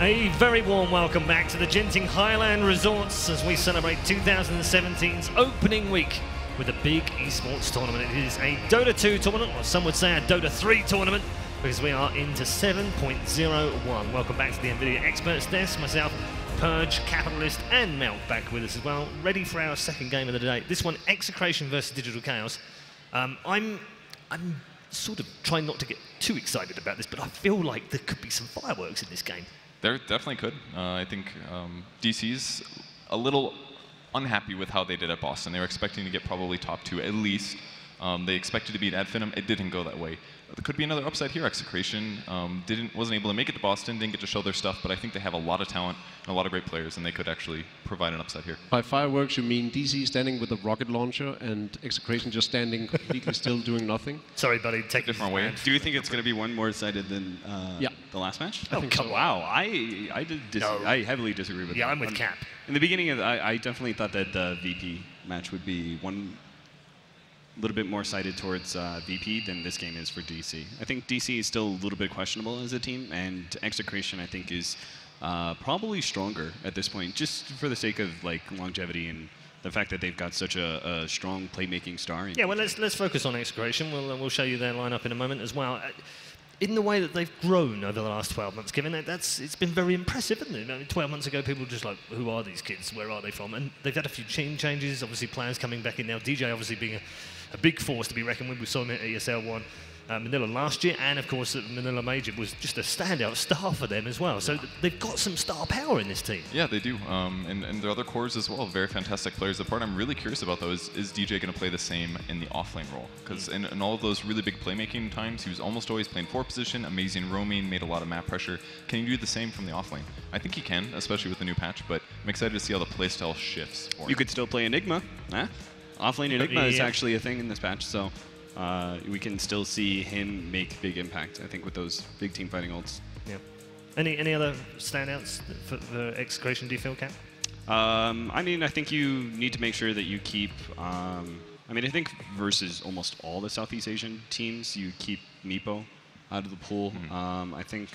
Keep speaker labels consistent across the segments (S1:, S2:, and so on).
S1: A very warm welcome back to the Genting Highland Resorts as we celebrate 2017's opening week with a big esports tournament. It is a Dota 2 tournament, or some would say a Dota 3 tournament, because we are into 7.01. Welcome back to the NVIDIA Experts Desk. Myself, Purge, Capitalist, and Maelk back with us as well, ready for our second game of the day. This one, Execration versus Digital Chaos. Um, I'm, I'm sort of trying not to get too excited about this, but I feel like there could be some fireworks in this game.
S2: There definitely could. Uh, I think um, DC's a little unhappy with how they did at Boston. They were expecting to get probably top two at least. Um, they expected to beat Ad Finem. It didn't go that way. There could be another upside here. Execration um, didn't wasn't able to make it to Boston, didn't get to show their stuff, but I think they have a lot of talent and a lot of great players, and they could actually provide an upside here.
S3: By fireworks, you mean DC standing with a rocket launcher and Execration just standing completely still doing nothing?
S1: Sorry, buddy, take
S2: Different way.
S4: Do you think it's going to be one more sided than uh,
S3: Yeah.
S4: the last match?
S1: Oh, come on.
S4: Wow, I I did dis-
S1: No.
S4: I heavily disagree with
S1: Yeah,
S4: that.
S1: I'm with
S4: Um,
S1: Cap.
S4: In the beginning, of, I, I definitely thought that the VP match would be one little bit more sided towards uh, VP than this game is for DC. I think DC is still a little bit questionable as a team, and Execration I think is uh, probably stronger at this point, just for the sake of like longevity and the fact that they've got such a, a strong playmaking star. in
S1: Yeah, well, let's let's focus on Execration. We'll uh, we'll show you their lineup in a moment as well. Uh, In the way that they've grown over the last 12 months, given that that's it's been very impressive, isn't it? I mean, 12 months ago, people were just like, "Who are these kids? Where are they from?" And they've had a few team changes. Obviously, players coming back in now. DJ obviously being a, a big force to be reckoned with. We saw him at ESL one. Uh, Manila last year, and of course, at Manila Major was just a standout star for them as well. So th- they've got some star power in this team.
S2: Yeah, they do. Um, and, and their other cores as well, very fantastic players. The part I'm really curious about, though, is, is DJ going to play the same in the offlane role? Because in, in all of those really big playmaking times, he was almost always playing four position, amazing roaming, made a lot of map pressure. Can he do the same from the offlane? I think he can, especially with the new patch, but I'm excited to see how the playstyle shifts. For
S4: You
S2: him.
S4: could still play Enigma. Huh? Offlane Enigma is actually a thing in this patch, so uh, we can still see him make big impact. I think with those big team fighting ults.
S1: Yeah. Any any other standouts for, for Execration? Do you feel, Cap?
S4: Um, I mean, I think you need to make sure that you keep. Um, I mean, I think versus almost all the Southeast Asian teams, you keep Meepo out of the pool. Um, I think.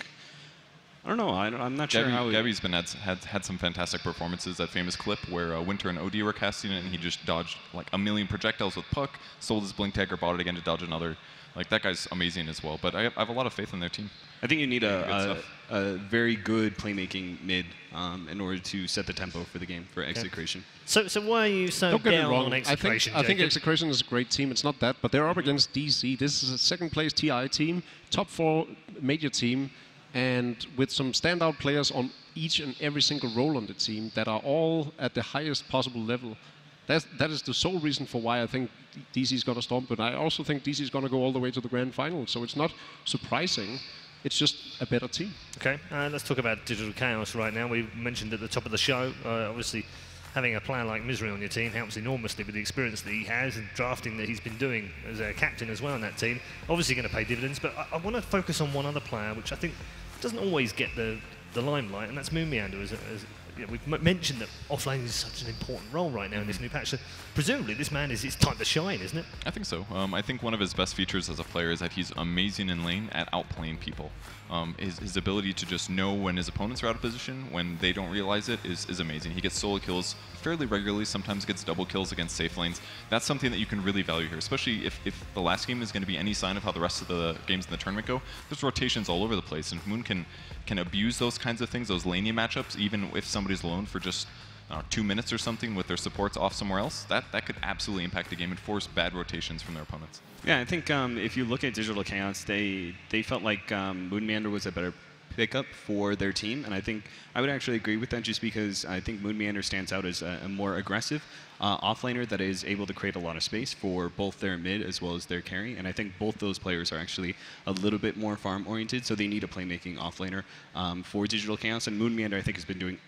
S4: I don't know. I don't, I'm not sure
S2: Gabbi,
S4: how.
S2: Gabbi's been had, had had some fantastic performances. That famous clip where uh, Winter and OD were casting it, and he just dodged like a million projectiles with puck, sold his blink dagger, bought it again to dodge another. Like that guy's amazing as well. But I have, I have a lot of faith in their team.
S4: I think you need a, a, a very good playmaking mid um, in order to set the tempo for the game for Execration.
S1: So so why are you so
S3: Don't get me
S1: down
S3: wrong.
S1: on
S3: I think,
S1: Execration?
S3: I think
S1: Jacob?
S3: Execration is a great team. It's not that, but they're up against DC. This is a second place TI team, top four major team, and with some standout players on each and every single role on the team that are all at the highest possible level. That's, that is the sole reason for why I think DC is going to stomp, but I also think DC is going to go all the way to the grand final. So it's not surprising. It's just a better team.
S1: Okay, uh, let's talk about Digital Chaos right now. We mentioned at the top of the show, uh, obviously, having a player like Misery on your team helps enormously with the experience that he has and drafting that he's been doing as a captain as well in that team. Obviously, going to pay dividends, but I, I want to focus on one other player, which I think doesn't always get the, the limelight, and that's MoonMeander. As, as, yeah, we've mentioned that offlane is such an important role right now in this new patch. So presumably, this man is it's time to shine, isn't it?
S2: I think so. Um, I think one of his best features as a player is that he's amazing in lane at outplaying people. Um, his, his ability to just know when his opponents are out of position, when they don't realize it, is, is amazing. He gets solo kills fairly regularly, sometimes gets double kills against safe lanes. That's something that you can really value here, especially if, if the last game is going to be any sign of how the rest of the games in the tournament go. There's rotations all over the place, and Moon can, can abuse those kinds of things, those laney matchups, even if somebody's alone for just uh, two minutes or something with their supports off somewhere else, that, that could absolutely impact the game and force bad rotations from their opponents.
S4: Yeah, I think um, if you look at Digital Chaos, they they felt like um, MoonMeander was a better pickup for their team, and I think I would actually agree with that just because I think MoonMeander stands out as a, a more aggressive uh, offlaner that is able to create a lot of space for both their mid as well as their carry, and I think both those players are actually a little bit more farm oriented, so they need a playmaking offlaner um, for Digital Chaos, and MoonMeander I think has been doing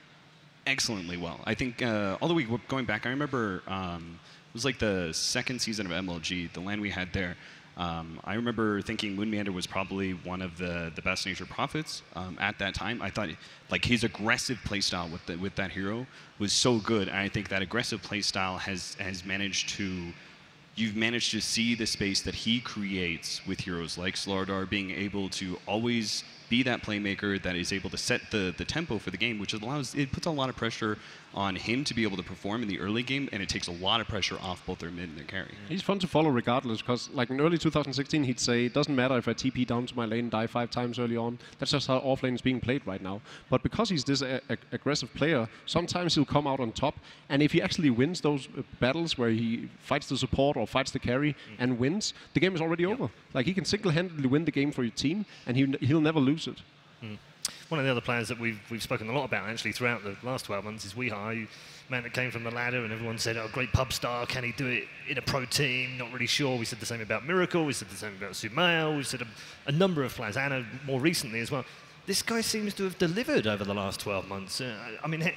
S4: excellently well. I think uh, all the way going back, I remember um, it was like the second season of MLG, the LAN we had there. Um, I remember thinking MoonMeander was probably one of the, the best nature prophets um, at that time. I thought like his aggressive playstyle with the, with that hero was so good, and I think that aggressive playstyle has has managed to you've managed to see the space that he creates with heroes like Slardar being able to always be that playmaker that is able to set the, the tempo for the game, which allows it puts a lot of pressure on him to be able to perform in the early game, and it takes a lot of pressure off both their mid and their carry.
S3: He's fun to follow regardless, because like in early 2016, he'd say, it doesn't matter if I TP down to my lane, die five times early on. That's just how offlane is being played right now. But because he's this a- a- aggressive player, sometimes he'll come out on top, and if he actually wins those uh, battles where he fights the support or fights the carry and wins, the game is already over. Like he can single-handedly win the game for your team, and he, he'll never lose it.
S1: One of the other players that we've, we've spoken a lot about actually throughout the last 12 months is w33ha, man that came from the ladder and everyone said, oh, great pub star, can he do it in a pro team? Not really sure. We said the same about Miracle, we said the same about Sumail, we said a, a number of players, Ana more recently as well. This guy seems to have delivered over the last 12 months. Uh, I mean,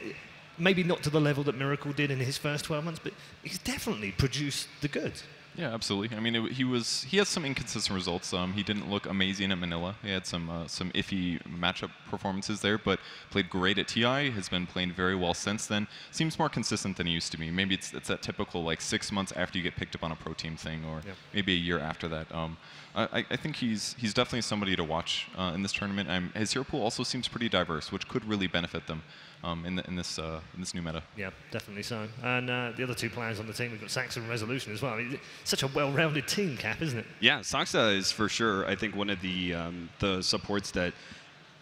S1: maybe not to the level that Miracle did in his first 12 months, but he's definitely produced the goods.
S2: Yeah, absolutely. I mean, it, he was he has some inconsistent results. Um, he didn't look amazing at Manila. He had some uh, some iffy matchup performances there, but played great at TI. Has been playing very well since then. Seems more consistent than he used to be. Maybe it's it's that typical like six months after you get picked up on a pro team thing, or
S1: Yeah.
S2: maybe a year after that. Um, I, I think he's he's definitely somebody to watch uh, in this tournament. Um, his hero pool also seems pretty diverse, which could really benefit them um, in the, in this uh, in this new meta.
S1: Yeah, definitely so. And uh, the other two players on the team, we've got Saksa and Resolut1on as well. I mean, such a well-rounded team, Cap, isn't it?
S4: Yeah, Saksa is for sure. I think one of the um, the supports that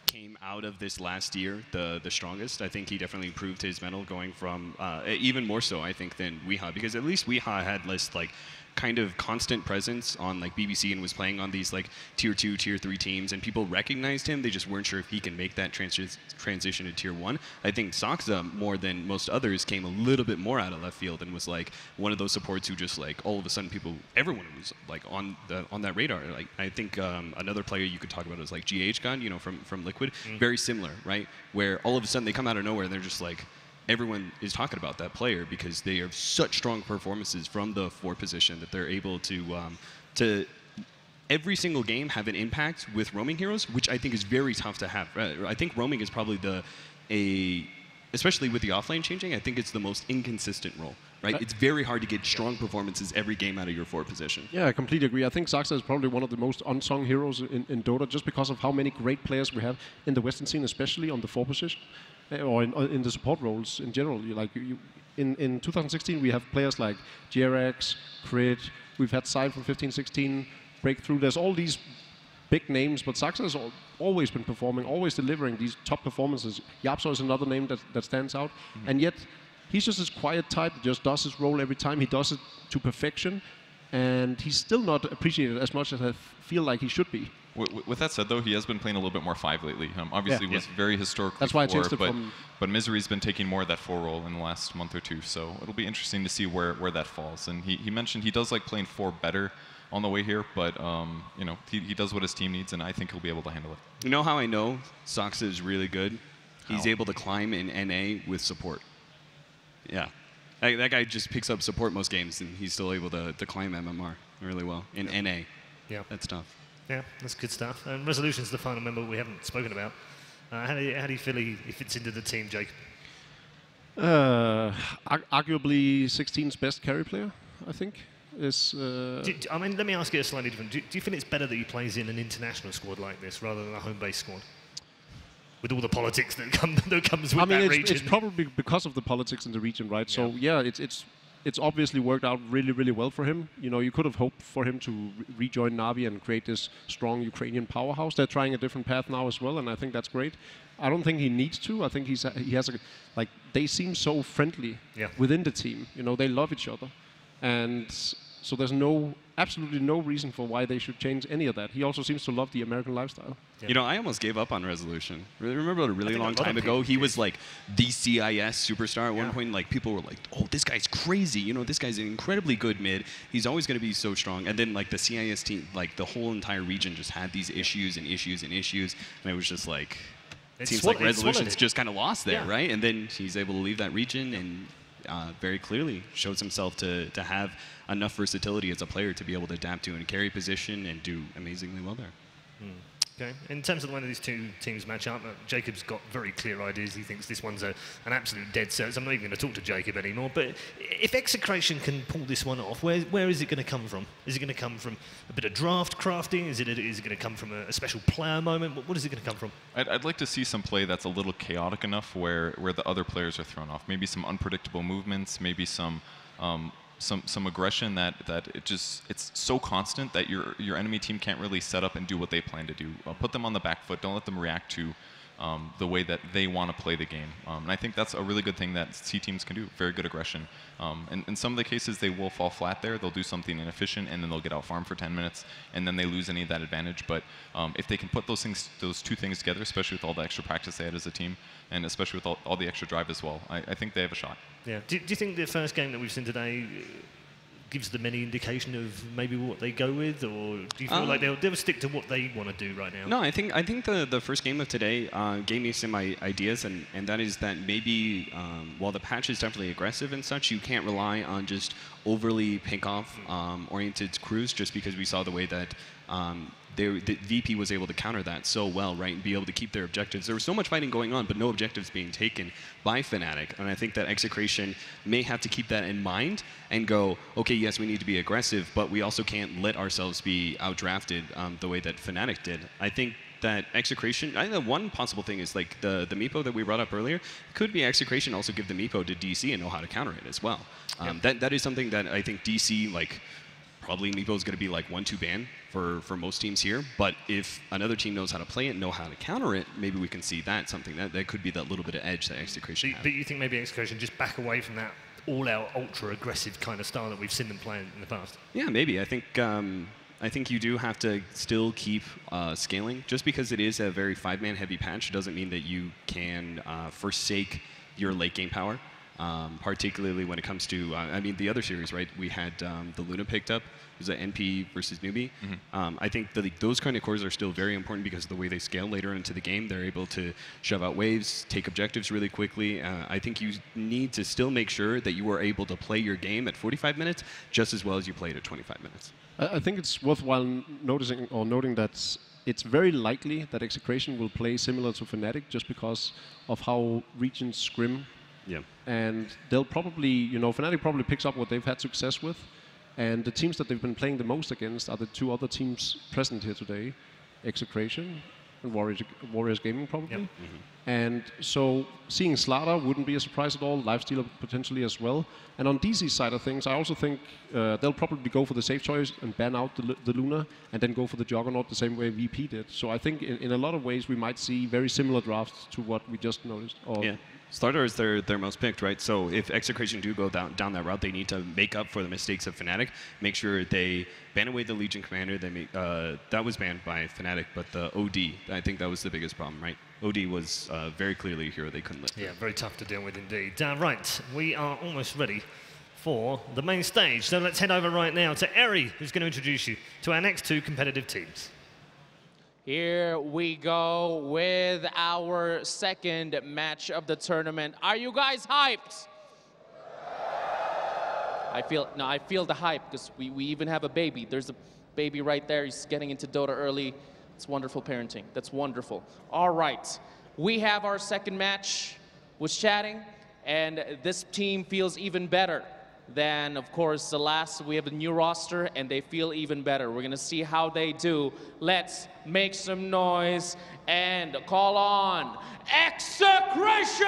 S4: came out of this last year the the strongest. I think he definitely improved his mental going from uh, even more so I think than w33ha because at least w33ha had less like kind of constant presence on like BBC and was playing on these like tier two, tier three teams, and people recognized him. They just weren't sure if he can make that transi- transition to tier one. I think Saksa more than most others came a little bit more out of left field and was like one of those supports who just like all of a sudden people, everyone was like on the on that radar. Like I think um, another player you could talk about is like GH Gun, you know, from from Liquid, very similar, right? Where all of a sudden they come out of nowhere and they're just like everyone is talking about that player because they have such strong performances from the four position that they're able to um, to every single game have an impact with roaming heroes, which I think is very tough to have. I think roaming is probably the a especially with the offlane changing. I think it's the most inconsistent role. Right?
S3: Uh,
S4: It's very hard to get strong performances every game out of your four position.
S3: Yeah, I completely agree. I think Saksa is probably one of the most unsung heroes in, in Dota just because of how many great players we have in the Western scene, especially on the four position Eh, or in, in the support roles in general. You, like you, in, in 2016, we have players like JerAx, Crit, we've had Side from 15 16, Breakthrough. There's all these big names, but Saksa has always been performing, always delivering these top performances. YapzOr is another name that, that stands out, mm-hmm. and yet he's just this quiet type that just does his role every time. He does it to perfection, and he's still not appreciated as much as I feel like he should be.
S2: Wi- wi- With that said, though, he has been playing a little bit more five lately. Um, obviously,
S3: Yeah.
S2: was very historically
S3: That's why I changed it
S2: but,
S3: from-
S2: but Misery's been taking more of that four role in the last month or two. So it'll be interesting to see where, where that falls. And he, he mentioned he does like playing four better on the way here, but um, you know he, he does what his team needs, and I think he'll be able to handle it.
S4: You know how I know Saksa is really good? He's
S2: How?
S4: able to climb in NA with support. Yeah. That, that guy just picks up support most games, and he's still able to, to climb MMR really well in NA.
S1: Yeah.
S4: That's tough.
S1: Yeah, that's good stuff. And Resolut1on's the final member we haven't spoken about. Uh, how, do you, how do you feel he, he fits into the team, Jake?
S3: Uh, arguably 16's best carry player, I think. Is uh,
S1: Do, I mean, let me ask you a slightly different. Do, do you think it's better that he plays in an international squad like this rather than a home-based squad? With all the politics that, come, that comes with
S3: I mean,
S1: that
S3: it's,
S1: region.
S3: it's probably because of the politics in the region, right? So yeah, it's it's it's obviously worked out really, really well for him. You know, you could have hoped for him to re- rejoin Navi and create this strong Ukrainian powerhouse. They're trying a different path now as well, and I think that's great. I don't think he needs to. I think he's he has a like they seem so friendly
S1: Yeah.
S3: within the team. You know, they love each other, and so there's no absolutely no reason for why they should change any of that. He also seems to love the American lifestyle.
S1: Yeah.
S4: You know, I almost gave up on Resolut1on. Remember a really long time ago, he was like the CIS superstar. At one point, like people were like, "Oh, this guy's crazy." You know, this guy's an incredibly good mid. He's always going to be so strong. And then like the CIS team, like the whole entire region, just had these issues and issues and issues, and it was just like. It
S1: It
S4: seems like
S1: Resolut1on's
S4: just kind of lost there,
S1: Yeah.
S4: right? And then he's able to leave that region and uh, very clearly shows himself to, to have enough versatility as a player to be able to adapt to and carry position and do amazingly well there.
S1: Okay. In terms of way these two teams match up, uh, Jacob's got very clear ideas. He thinks this one's a, an absolute dead. So I'm not even going to talk to Jacob anymore. But if Execration can pull this one off, where, where is it going to come from? Is it going to come from a bit of draft crafting? Is it, is it going to come from a, a special player moment? What, what is it going to come from?
S2: I'd, I'd like to see some play that's a little chaotic enough where, where the other players are thrown off. Maybe some unpredictable movements, maybe some um, some some aggression that that it just it's so constant that your your enemy team can't really set up and do what they plan to do. Uh, put them on the back foot. Don't let them react to um, the way that they want to play the game. Um, and I think that's a really good thing that SEA teams can do. Very good aggression. Um, and in some of the cases, they will fall flat there. They'll do something inefficient, and then they'll get out farm for 10 minutes, and then they lose any of that advantage. But um, if they can put those things, those two things together, especially with all the extra practice they had as a team, and especially with all, all the extra drive as well, I, I think they have a shot.
S1: Yeah. Do, do you think the first game that we've seen today gives them any indication of maybe what they go with, or do you feel um, like they'll, they'll stick to what they want to do right now?
S4: No, I think I think the, the first game of today uh, gave me some ideas, and, and that is that maybe um, while the patch is definitely aggressive and such, you can't rely on just overly pick-off um, oriented crews just because we saw the way that um, they, the VP was able to counter that so well, right, and be able to keep their objectives. There was so much fighting going on, but no objectives being taken by Fnatic. And I think that Execration may have to keep that in mind and go, okay, yes, we need to be aggressive, but we also can't let ourselves be outdrafted um, the way that Fnatic did. I think that execration. I think know one possible thing is like the the Meepo that we brought up earlier could be execration also give the Meepo to DC and know how to counter it as well. Um, That that is something that I think DC like probably Meepo is going to be like one-two ban for, for most teams here. But if another team knows how to play it, know how to counter it, maybe we can see that something that that could be that little bit of edge that Execration.
S1: But, but you think maybe Execration just back away from that all-out, ultra-aggressive kind of style that we've seen them play in the past?
S4: Yeah, maybe. I think. Um, I think you do have to still keep uh, scaling. Just because it is a very five-man heavy patch doesn't mean that you can uh, forsake your late game power um, particularly when it comes to, uh, I mean, the other series, right? We had um, the Luna picked up. It was an NP versus Newbee. Mm-hmm. Um, I think the, those kind of cores are still very important because of the way they scale later into the game. They're able to shove out waves, take objectives really quickly. Uh, I think you need to still make sure that you are able to play your game at 45 minutes just as well as you played at 25 minutes.
S3: I think it's worthwhile noticing or noting that it's very likely that Execration will play similar to Fnatic just because of how regions scrim
S4: yeah.
S3: And they'll probably, you know, Fnatic probably picks up what they've had success with. And the teams that they've been playing the most against are the two other teams present here today Execration and Warriors, Warriors Gaming, probably. Yep. Mm-hmm. And so seeing Slardar wouldn't be a surprise at all, Lifestealer potentially as well. And on DC's side of things, I also think uh, they'll probably go for the safe choice and ban out the, the, Luna and then go for the Juggernaut the same way VP did. So I think in, in a lot of ways we might see very similar drafts to what we just noticed.
S4: Or yeah. Slardar is their, their most picked, right? So if Execration do go down, down that route, they need to make up for the mistakes of Fnatic. Make sure they ban away the Legion Commander. They make, uh, that was banned by Fnatic, but the OD, I think that was the biggest problem, right? OD was uh, very clearly a hero they couldn't lift.
S1: Yeah, very tough to deal with indeed. Uh, right, we are almost ready for the main stage. So let's head over right now to Eri, who's going to introduce you to our next two competitive teams.
S5: Here we go with our second match of the tournament. Are you guys hyped? I feel no, I feel the hype because we, we even have a baby. There's a baby right there. He's getting into Dota early. It's wonderful parenting. That's wonderful. All right, we have our second match with chatting, and this team feels even better than, of course the last we have a new roster and they feel even better. We're gonna see how they do. Let's make some noise and call on Execration!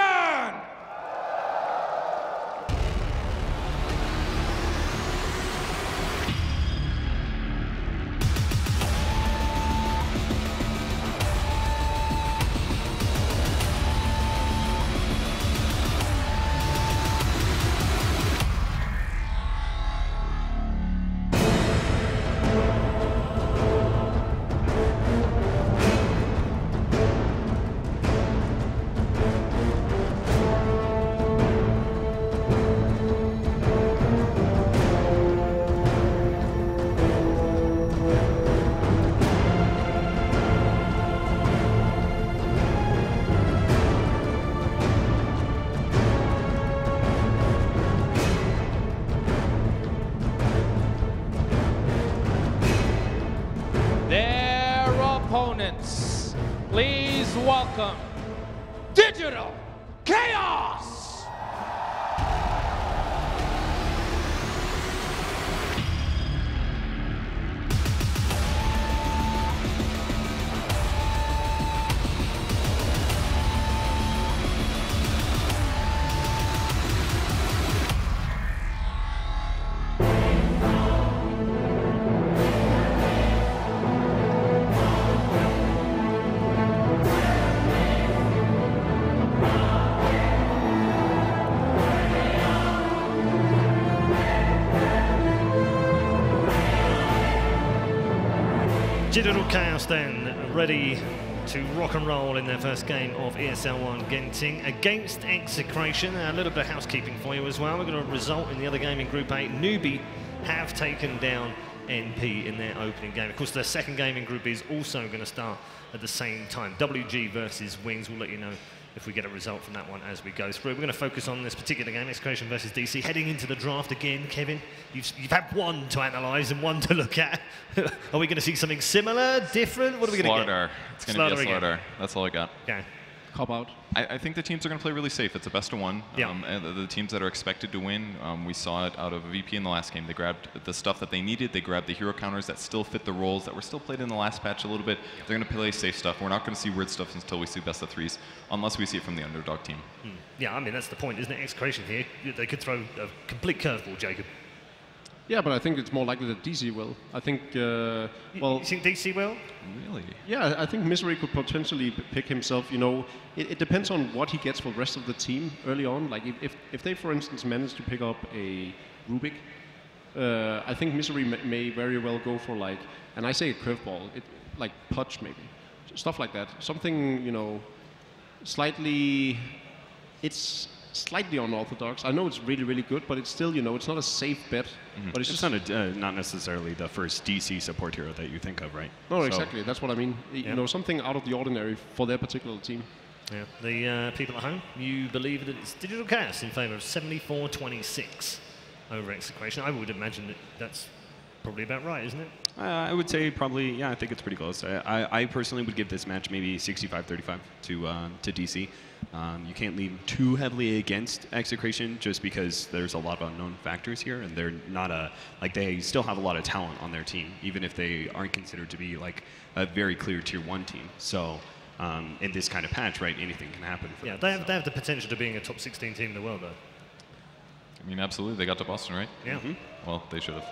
S1: Then ready to rock and roll in their first game of ESL 1 Genting against Execration. A little bit of housekeeping for you as well. We're going to result in the other game in Group A. Newbee have taken down NP in their opening game. Of course, their second game in Group B is also going to start at the same time. WG versus Wings. We'll let you know if we get a result from that one as we go through. We're going to focus on this particular game, Execration versus DC. Heading into the draft again, Kevin, you've, you've had one to analyse and one to look at. Are we going to see something similar, different? What are we going to get?
S2: Slardar. It's going to be a
S1: again.
S2: That's all I got.
S1: Okay.
S3: Cop out.
S2: I, I think the teams are going to play really safe. It's a best of one.
S1: Yeah.
S2: Um, and the, the teams that are expected to win, um, we saw it out of VP in the last game. They grabbed the stuff that they needed. They grabbed the hero counters that still fit the roles that were still played in the last patch a little bit. They're going to play safe stuff. We're not going to see weird stuff until we see best of threes, unless we see it from the underdog team.
S1: Yeah, I mean, that's the point, isn't it? Execration here, they could throw a complete curveball, Jacob.
S3: Yeah, but I think it's more likely that DC will. I think, uh, well,
S1: you think DC will?
S2: Really?
S3: yeah, I think Misery could potentially pick himself. You know, it, it depends on what he gets for the rest of the team early on. Like if, if, if they, for instance, manage to pick up a Rubick, uh, I think Misery may, may very well go for like, and I say a curveball, it, like punch maybe, stuff like that. Something you know, slightly, it's slightly unorthodox. I know it's really really good, but it's still you know it's not a safe bet. But it's
S4: It's
S3: just
S4: not, a, uh, not necessarily the first DC support hero that you think of, right?
S3: no
S4: So-
S3: exactly. That's what I mean. Y-
S1: Yeah.
S3: You know something out of the ordinary for their particular team.
S1: Yeah. The uh, people at home, you believe that it's Digital Chaos in favour of 74-26 over Execration. I would imagine that that's probably about right, isn't it?
S4: Uh, I would say probably, yeah, I think it's pretty close. I, I, I personally would give this match maybe 65-35 to uh, to DC. Um, you can't lean too heavily against Execration just because there's a lot of unknown factors here, and they're not a like they still have a lot of talent on their team, even if they aren't considered to be like a very clear tier one team. So. Um, in this kind of patch, right, anything can happen. For
S1: Yeah,
S4: them,
S1: they have,
S4: so.
S1: they have the potential to being a top 16 team in the world, though.
S2: I mean, absolutely. They got to Boston, right?
S1: Yeah.
S2: Well, they should have.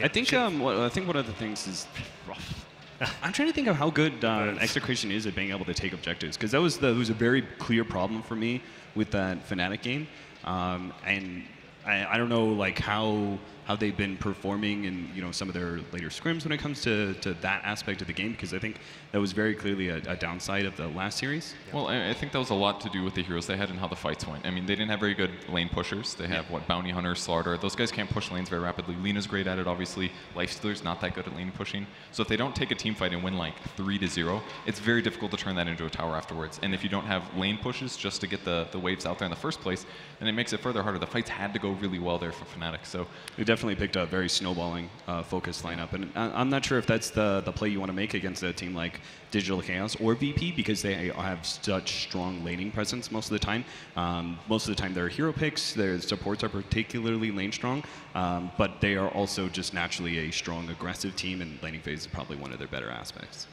S1: Yeah,
S4: I think um, what, I think one of the things is rough. I'm trying to think of how good uh, Execration is at being able to take objectives because that was the, it was a very clear problem for me with that Fnatic game, um, and I, I don't know like how how they've been performing in you know some of their later scrims when it comes to, to that aspect of the game because I think that was very clearly a, a downside of the last series.
S2: Well, I, I think that was a lot to do with the heroes they had and how the fights went. I mean, they didn't have very good lane pushers. They have, what, Bounty Hunter, Slardar. Those guys can't push lanes very rapidly. Luna's great at it, obviously. Lifestealer's not that good at lane pushing. So if they don't take a team fight and win like 3 to 0, it's very difficult to turn that into a tower afterwards. And if you don't have lane pushes just to get the, the waves out there in the first place, then it makes it further harder. The fights had to go really well there for Fnatic. So
S4: They definitely picked a very snowballing uh, focused lineup, and I, I'm not sure if that's the the play you want to make against a team like Digital Chaos or VP because they have such strong laning presence most of the time. Um, most of the time, their hero picks, their supports are particularly lane strong, um, but they are also just naturally a strong aggressive team, and laning phase is probably one of their better aspects.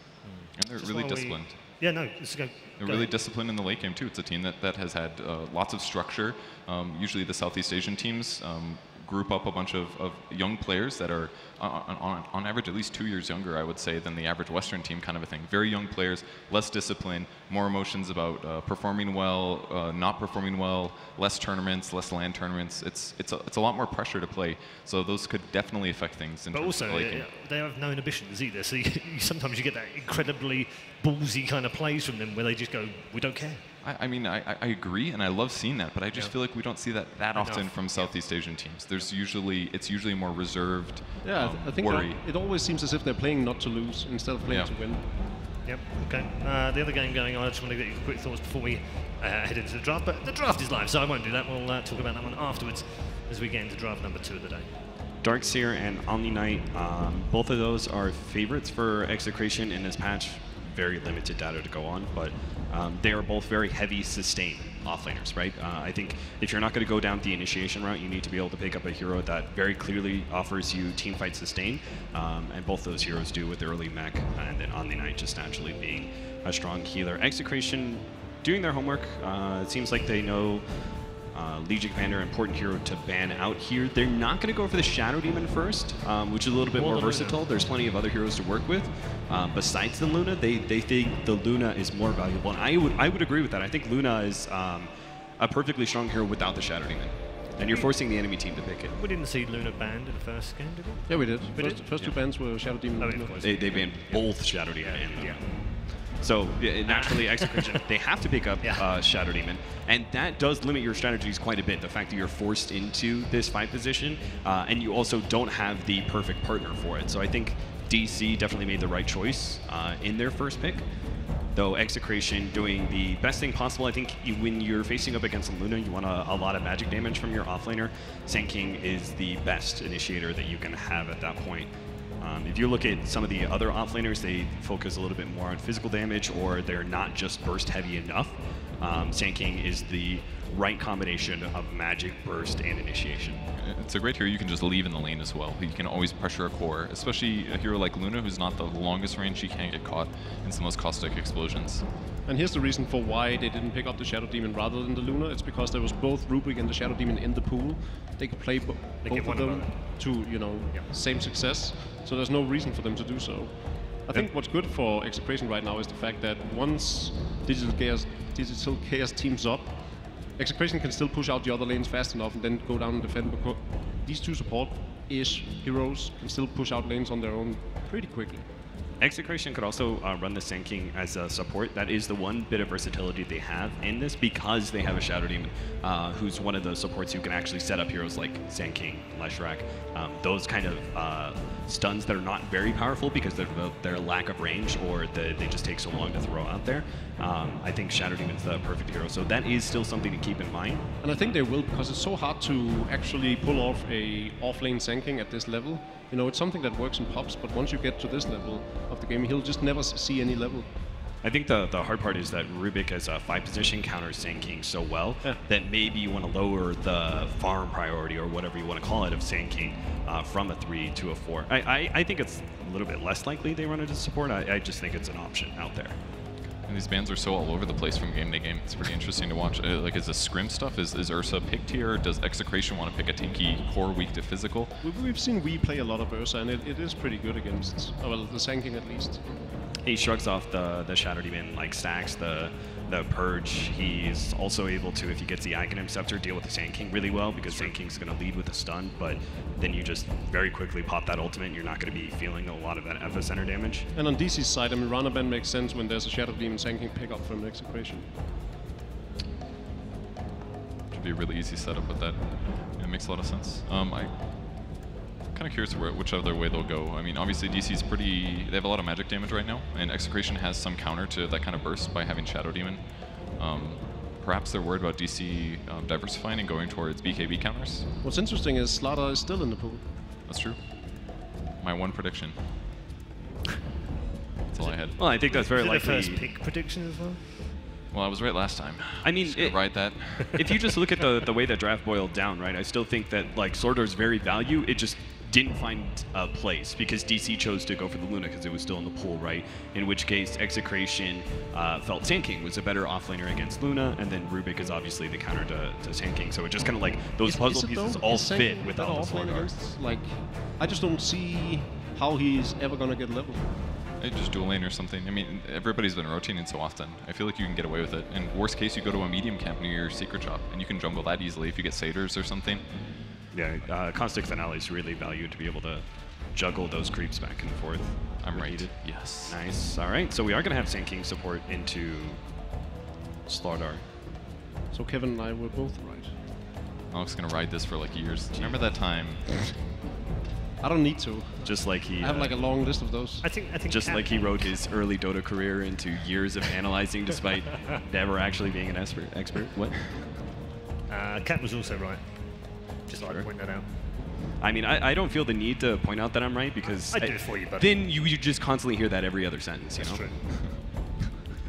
S2: and they're
S1: Just
S2: really
S1: while we-
S2: disciplined.
S1: Yeah, no, let's go.
S2: They're really
S1: ahead.
S2: disciplined in the late game too. It's a team that, that has had uh, lots of structure. Um, usually, the Southeast Asian teams um, group up a bunch of, of young players that are uh, on, on, on average at least two years younger, I would say, than the average Western team, kind of a thing. Very young players, less discipline, more emotions about uh, performing well, uh, not performing well, less tournaments, less LAN tournaments. It's it's a, it's a lot more pressure to play. So those could definitely affect things. In
S1: But
S2: terms
S1: also,
S2: of the late game.
S1: they have no inhibitions either. So you, sometimes you get that incredibly ballsy kind of plays from them where they just go, "We don't care."
S2: I, I mean, I, I- I agree, and I love seeing that, but I just
S1: Yeah.
S2: feel like we don't see that that
S1: Enough,
S2: often from. Southeast Asian teams. There's usually it's usually more reserved.
S3: Yeah, I,
S2: um,
S3: th- I think
S2: worry.
S3: it, it always seems as if they're playing not to lose instead of playing
S2: Yeah.
S3: to win.
S1: Yep. Okay. Uh, the other game going on. I just want to get your quick thoughts before we uh, head into the draft. But the draft is live, so I won't do that. We'll uh, talk about that one afterwards as we get into draft number two of the day.
S4: Darkseer and Omni Knight, um, both of those are favorites for Execration in this patch. very limited data to go on, but um, they are both very heavy sustain offlaners, right? Uh, I think if you're not going to go down the initiation route, you need to be able to pick up a hero that very clearly offers you team fight sustain, um, and both those heroes do with early Mek, and then Omniknight just naturally being a strong healer. Execration doing their homework. Uh, it seems like they know uh, Legion Commander, important hero to ban out here. They're not going to go for the Shadow Demon first, um, which is a little bit
S1: Or
S4: more
S1: the Luna.
S4: versatile. There's plenty of other heroes to work with. Um, besides the Luna, they, they think the Luna is more valuable. And I would, I would agree with that. I think Luna is um, a perfectly strong hero without the Shadow Demon. And you're forcing the enemy team to pick it.
S1: We didn't see Luna banned in the first game, did we?
S3: Yeah, we did.
S1: We
S3: first,
S1: did?
S3: first two bans were Shadow Demon.
S1: Oh,
S3: and
S1: yeah,
S3: Luna.
S4: They, they banned both Shadow Demon and Luna. So naturally, Execration, they have to pick up
S1: Yeah.
S4: uh, Shadow Demon, and that does limit your strategies quite a bit. The fact that you're forced into this fight position, uh, and you also don't have the perfect partner for it. So I think DC definitely made the right choice uh, in their first pick. Though Execration doing the best thing possible, I think when you're facing up against Luna, you want a, a lot of magic damage from your offlaner. Sand King is the best initiator that you can have at that point. Um, if you look at some of the other offlaners, they focus a little bit more on physical damage, or they're not just burst heavy enough. Um, Sand King is the right combination of magic, burst, and initiation.
S2: It's a great hero you can just leave in the lane as well. You can always pressure a core, especially a hero like Luna, who's not the longest range. She can't get caught in some of those caustic explosions.
S3: And here's the reason for why they didn't pick up the Shadow Demon rather than the Luna. It's because there was both Rubick and the Shadow Demon in the pool. They could play bo-
S1: They
S3: both of them to, you know,
S1: Yeah.
S3: same success. So there's no reason for them to do so. I think what's good for Execration right now is the fact that once Digital Chaos, Digital Chaos teams up, Execration can still push out the other lanes fast enough and then go down and defend because these two support-ish heroes can still push out lanes on their own pretty quickly.
S4: Execration could also uh, run the Sand King as a support. That is the one bit of versatility they have in this because they have a Shadow Demon, uh, who's one of those supports who can actually set up heroes like Sand King, Leshrac, um, those kind of uh, stuns that are not very powerful because of the- their lack of range or the, they just take so long to throw out there. Um, I think Shadow Demon's the perfect hero, so that is still something to keep in mind.
S3: And I think they will because it's so hard to actually pull off a off-lane Sand King at this level. You know, it's something that works in pubs, but once you get to this level of the game, he'll just never see any level.
S4: I think the, the hard part is that Rubick as a five position counters Sand King so well
S3: Yeah.
S4: that maybe you want to lower the farm priority or whatever you want to call it of Sand King uh, from a three to a four. I, I, I think it's a little bit less likely they run into support. I, I just think it's an option out there.
S2: And these bans are so all over the place from game to game. It's pretty interesting to watch. Uh, like, is the scrim stuff? Is, is Ursa picked here? Does Execration want to pick a tanky core weak to physical?
S3: We- We've seen we play a lot of Ursa, and it, it is pretty good against, well, the Sand King at least.
S4: He shrugs off the, the Shadow Demon, like stacks the the Purge. He's also able to, if he gets the Aghanim Scepter, deal with the Sand King really well because Sand King's going to lead with a stun, but then you just very quickly pop that ultimate and you're not going to be feeling a lot of that Epicenter damage.
S3: And on DC's side, I mean, Rana Band makes sense when there's a Shadow Demon Sand King pickup from Execration.
S2: Should be a really easy setup with that. It makes a lot of sense. Um, I kind of curious where, which other way they'll go. I mean, obviously DC's pretty. They have a lot of magic damage right now, and Execration has some counter to that kind of burst by having Shadow Demon. Um, perhaps they're worried about DC um, diversifying and going towards BKB counters.
S3: What's interesting is Slardar is still in the pool.
S2: That's true. My one prediction. That's all I had.
S4: Well, I think that's very
S1: Is it the
S4: likely.
S1: first pick prediction as well?
S2: Well, I was right last time.
S4: I mean,
S2: Just
S4: it-
S2: ride that.
S4: if you just look at the, the way that draft boiled down, right, I still think that like Slardar's very value, it just didn't find a place because DC chose to go for the Luna because it was still in the pool, right? In which case, Execration uh, felt Sand King was a better offlaner against Luna, and then Rubick is obviously the counter to, to Sand King. So it just kind of like those
S3: Is-
S4: puzzle
S3: is
S4: pieces
S3: though?
S4: all fit
S3: better
S4: without the
S3: offlane
S4: Slardar.
S3: against, Like, I just don't see how he's ever gonna get level.
S2: Hey, just dual lane or something. I mean, everybody's been rotating so often. I feel like you can get away with it. And worst case, you go to a medium camp near your secret shop, and you can jungle that easily if you get satyrs or something.
S4: Yeah, uh, Caustic Finales really value to be able to juggle those creeps back and forth.
S2: I'm right.
S4: needed.
S2: Yes.
S4: Nice. All right, so we are going to have Sand King support into Slardar.
S3: So Kevin and I were both right.
S2: Alex is gonna ride this for like years. Remember that time?
S3: I don't need to.
S4: Just like he,
S3: I have
S4: uh,
S3: like a long list of those.
S1: I think I think
S4: just like he wrote his early Dota career into years of analyzing, despite never actually being an expert. Expert? What?
S1: Uh, Cap was also right. Just like to point that out.
S4: I mean, I, I don't feel the need to point out that I'm right because
S1: I do it for you, buddy.
S4: then you, you just constantly hear that every other sentence. You
S1: That's
S4: know?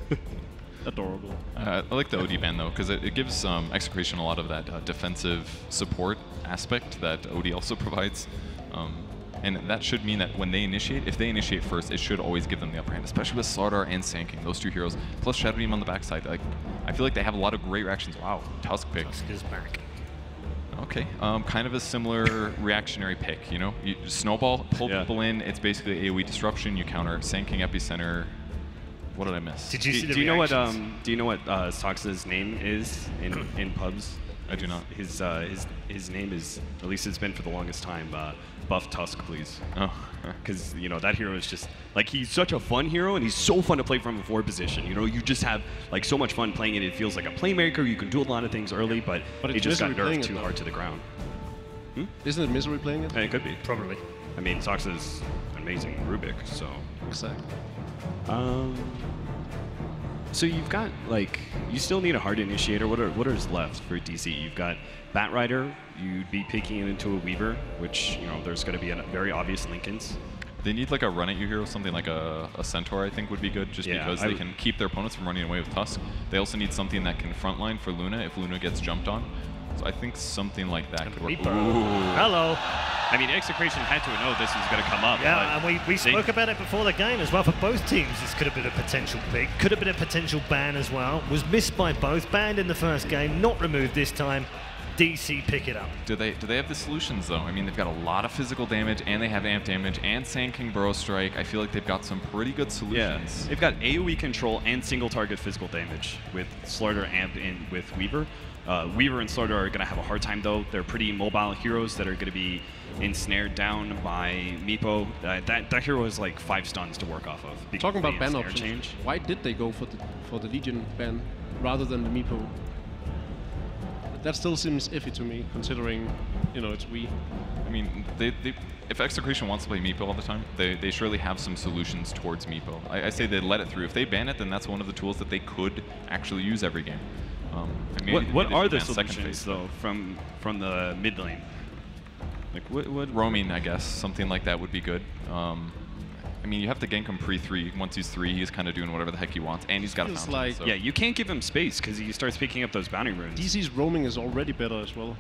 S1: true.
S3: adorable.
S2: Uh, I like the OD ban though because it, it gives um, Execration a lot of that uh, defensive support aspect that OD also provides. Um, and that should mean that when they initiate, if they initiate first, it should always give them the upper hand, especially with Slardar and Sand King, those two heroes, plus Shadow Beam on the backside. Like, I feel like they have a lot of great reactions. Wow, Tusk pick.
S1: Tusk is back.
S2: Okay, um, kind of a similar reactionary pick, you know? You snowball, pull
S4: Yeah.
S2: people in, it's basically AoE disruption, you counter Sand King Epicenter. What did I miss?
S1: Did you see
S4: Do,
S1: the
S4: do you know what?
S1: reactions?
S4: Um, do you know what uh, Saksa's name is in, in pubs?
S2: I do not.
S4: His uh, his his name is at least it's been for the longest time. Uh, Buff Tusk, please.
S2: Oh,
S4: Because you know that hero is just like he's such a fun hero and he's so fun to play from a forward position. You know, you just have like so much fun playing it. It feels like a playmaker. You can do a lot of things early, but,
S3: But
S4: it just got nerfed too
S3: though.
S4: hard to the ground.
S3: Isn't it misery playing it?
S4: And it could be.
S1: Probably.
S4: I mean, Saksa is amazing Rubick, so.
S3: Exactly.
S4: Um. So you've got like you still need a hard initiator. What are what is left for DC? You've got Bat Rider. You'd be picking it into a Weaver, which you know there's going to be a very obvious Linken's.
S2: they need like a run at you hero, something like a, a Centaur, I think would be good, just
S4: Yeah,
S2: because
S4: I
S2: they can keep their opponents from running away with Tusk. They also need something that can frontline for Luna if Luna gets jumped on. So I think something like that could work. Ooh.
S1: Hello.
S4: I mean, Execration had to know this was going to come up.
S1: Yeah, and we, we
S4: they-
S1: spoke about it before the game as well. For both teams, this could have been a potential pick. Could have been a potential ban as well. Was missed by both. Banned in the first game, not removed this time. DC pick it up.
S2: Do they do they have the solutions though? I mean, they've got a lot of physical damage, and they have amp damage, and Sand King Burrow Strike. I feel like they've got some pretty good solutions.
S4: Yeah,
S2: solutions.
S4: they've got AOE control and single target physical damage with Slardar and in with Weaver. Uh, Weaver and Slardar are going to have a hard time though. They're pretty mobile heroes that are going to be ensnared down by Meepo. Uh, that that hero is like five stuns to work off of.
S3: Talking about
S4: the
S3: ban options,
S4: change.
S3: why did they go for the for the Legion ban rather than the Meepo? That still seems iffy to me, considering you know it's we.
S2: I mean, they, they, if Execration wants to play Meepo all the time, they, they surely have some solutions towards Meepo. I, I say they let it through. If they ban it, then that's one of the tools that they could actually use every game. Um, I mean,
S4: What what
S2: they
S4: are the
S2: ban
S4: solutions
S2: phase.
S4: though from from the mid lane? Like what what
S2: Roaming, I guess, something like that would be good. Um, I mean, you have to gank him pre-3. Once he's 3, he's kind of doing whatever the heck he wants, and he's got a
S3: Feels
S2: fountain.
S3: like-
S2: so-
S4: Yeah, you can't give him space because he starts picking up those bounty runes.
S3: DC's roaming is already better as well,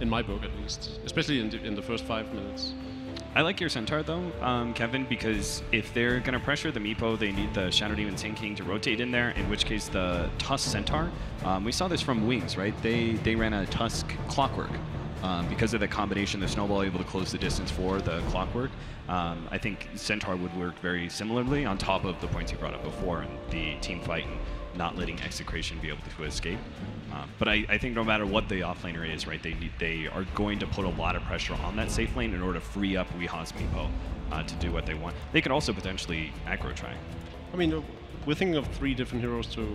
S3: in my book at least, especially in the, in the first five minutes.
S4: I like your Centaur though, um, Kevin, because if they're going to pressure the Meepo, they need the Shadow Demon Sand King to rotate in there, in which case the Tusk Centaur, um, we saw this from Wings, right? They, they ran a Tusk Clockwork. Um, because of the combination, the Snowball able to close the distance for the Clockwork. Um, I think Centaur would work very similarly on top of the points you brought up before and the team fight and not letting Execration be able to escape. Um, but I, I think no matter what the offlaner is, right, they need, they are going to put a lot of pressure on that safe lane in order to free up Weeha's Meepo uh, to do what they want. They could also potentially aggro try.
S3: I mean, uh, we're thinking of three different heroes to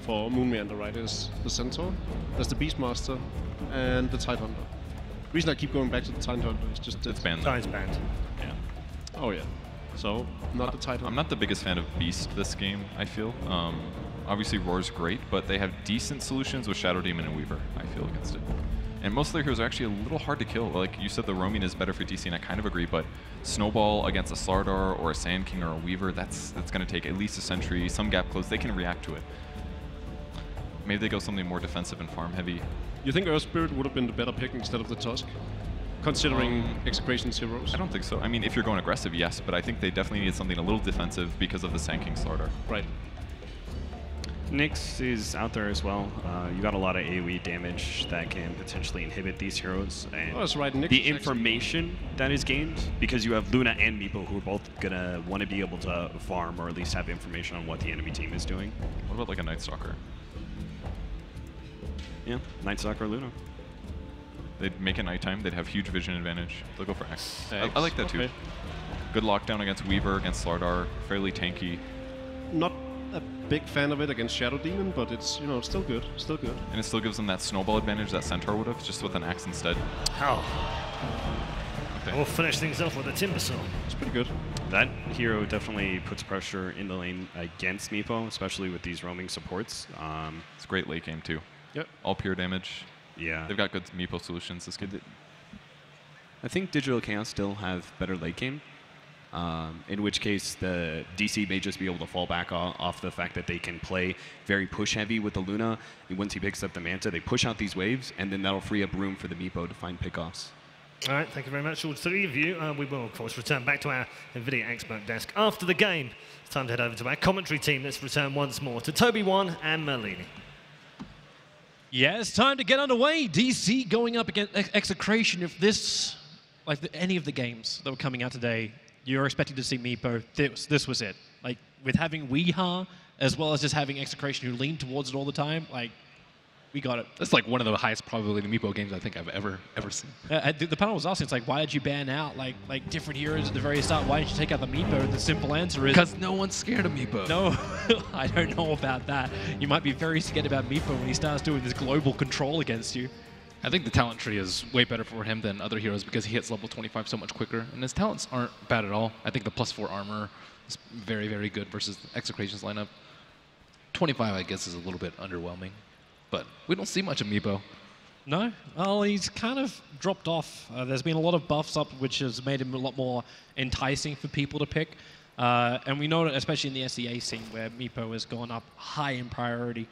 S3: for Moon Meander, right? Is the Centaur, there's the Beastmaster, and the Tidehunter. The reason I keep going back to the Tidehunter is just
S2: It's
S3: that-
S2: banned. though.
S1: Tide's banned.
S4: Yeah.
S3: Oh yeah. So not the Tidehunter.
S2: I'm not the biggest fan of Beast this game, I feel. Um, obviously, Roar's great, but they have decent solutions with Shadow Demon and Weaver, I feel, against it. And most of their heroes are actually a little hard to kill. Like you said, the roaming is better for DC, and I kind of agree, but Snowball against a Slardar or a Sand King or a Weaver, that's, that's going to take at least a Sentry, some gap close. They can react to it. Maybe they go something more defensive and farm heavy.
S3: You think Earth Spirit would have been the better pick instead of the Tusk, considering
S2: Um,
S3: Execration's heroes?
S2: I don't think so. I mean, if you're going aggressive, yes, but I think they definitely need something a little defensive because of the Sand King Slardar.
S3: Right.
S4: Nyx is out there as well. Uh, you got a lot of AoE damage that can potentially inhibit these heroes. And
S3: Oh, that's right,
S4: the
S3: is actually-
S4: information that is gained, because you have Luna and Meepo who are both going to want to be able to farm or at least have information on what the enemy team is doing.
S2: What about like a Night Stalker?
S4: Yeah, Night Stalker Luna.
S2: They'd make it nighttime. They'd have huge vision advantage. They'll go for Axe. I,
S3: Axe,
S2: I like that too. Good lockdown against Weaver, against Slardar. Fairly tanky.
S3: Not a big fan of it against Shadow Demon, but it's you know still good, still good.
S2: And it still gives them that snowball advantage that Centaur would have, just with an axe instead.
S1: How?
S2: Okay.
S1: We'll finish things off with a Timber Timbersaw.
S3: It's pretty good.
S4: That hero definitely puts pressure in the lane against Meepo, especially with these roaming supports. Um,
S2: It's great late game too.
S3: Yep.
S2: All pure damage.
S4: yeah.
S2: They've got good Meepo solutions. This kid.
S4: I think Digital Chaos still have better late game. Um, in which case, the DC may just be able to fall back off, off the fact that they can play very push heavy with the Luna. And once he picks up the Manta, they push out these waves, and then that'll free up room for the Meepo to find pickoffs.
S1: All right, thank you very much, all three of you. Uh, we will, of course, return back to our NVIDIA expert desk after the game. It's time to head over to our commentary team. Let's return once more to TobiWan and Merlini.
S6: Yeah, it's time to get underway. DC going up against Ex- Execration. If this, like the, any of the games that were coming out today, you're expecting to see Meepo, this, this was it. Like with having w33ha, as well as just having Execration who lean towards it all the time, like we got it.
S7: That's like one of the highest probability Meepo games I think I've ever ever seen.
S6: Uh, uh, the, the panel was asking, it's like, why did you ban out like like different heroes at the very start? Why didn't you take out the Meepo? And the simple answer is
S7: Because no one's scared of Meepo.
S6: No, I don't know about that. You might be very scared about Meepo when he starts doing this global control against you.
S7: I think the talent tree is way better for him than other heroes because he hits level 25 so much quicker, and his talents aren't bad at all. I think the plus four armor is very, very good versus the Execration's lineup. 25, I guess, is a little bit underwhelming, but we don't see much of.
S6: No, well, he's kind of dropped off. Uh, there's been a lot of buffs up, which has made him a lot more enticing for people to pick. Uh, and we know that, especially in the SEA scene, where Meepo has gone up high in priority.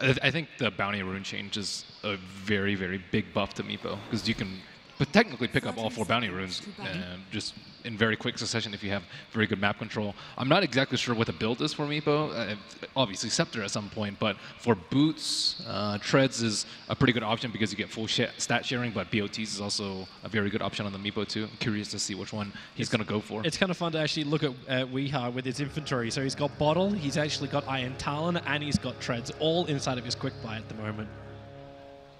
S7: I, think the bounty rune change is a very, very big buff to Meepo because you can but technically pick up all four bounty runes uh, just in very quick succession if you have very good map control. I'm not exactly sure what the build is for Meepo. Uh, obviously Scepter at some point, but for boots, uh, Treads is a pretty good option because you get full sh stat sharing, but BOTs is also a very good option on the Meepo too. I'm curious to see which one he's going to go for.
S6: It's kind of fun to actually look at uh, w33ha with his inventory. So he's got Bottle, he's actually got Iron Talon, and he's got Treads all inside of his quick buy at the moment.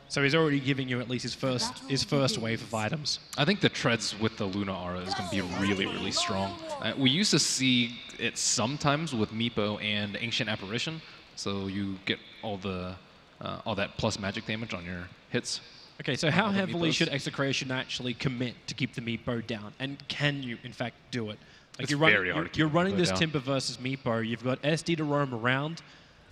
S6: So he's already giving you at least his first his first wave of items.
S7: I think the treads with the Luna Aura is going to be really, really strong. Uh, we used to see it sometimes with Meepo and Ancient Apparition, so you get all the uh, all that plus magic damage on your hits.
S6: Okay, so how heavily
S7: Meepos.
S6: should Execration actually commit to keep the Meepo down? And can you, in fact, do it? Like
S7: It's
S6: you're running,
S7: very hard
S6: you're,
S7: to keep
S6: you're running this
S7: down.
S6: Timber versus Meepo. You've got SD to roam around.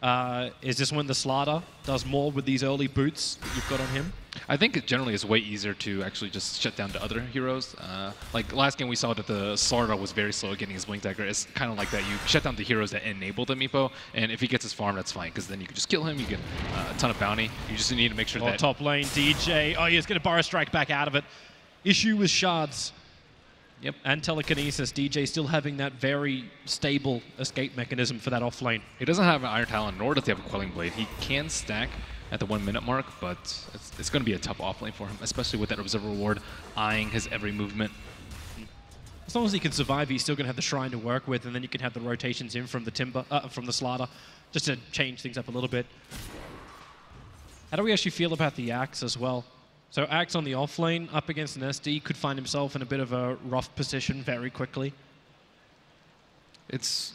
S6: Uh, is this when the Slardar does more with these early boots that you've got on him?
S7: I think it generally is way easier to actually just shut down the other heroes. Uh, like last game we saw that the Slardar was very slow at getting his Blink Dagger. It's kind of like that. You shut down the heroes that enable the Meepo, and if he gets his farm, that's fine, because then you can just kill him, you get uh, a ton of bounty. You just need to make sure
S6: Oh,
S7: that
S6: top lane, DJ. Oh, he's going to Burrow Strike back out of it. Issue with shards.
S7: Yep.
S6: And telekinesis. DJ still having that very stable escape mechanism for that offlane.
S7: He doesn't have an Iron Talon, nor does he have a Quelling Blade. He can stack at the one minute mark, but it's, it's going to be a tough offlane for him, especially with that Observer Ward eyeing his every movement.
S6: As long as he can survive, he's still going to have the shrine to work with, and then you can have the rotations in from the timber, uh, from the Slardar, just to change things up a little bit. How do we actually feel about the axe as well? So axe on the off lane up against an SD could find himself in a bit of a rough position very quickly.
S7: It's,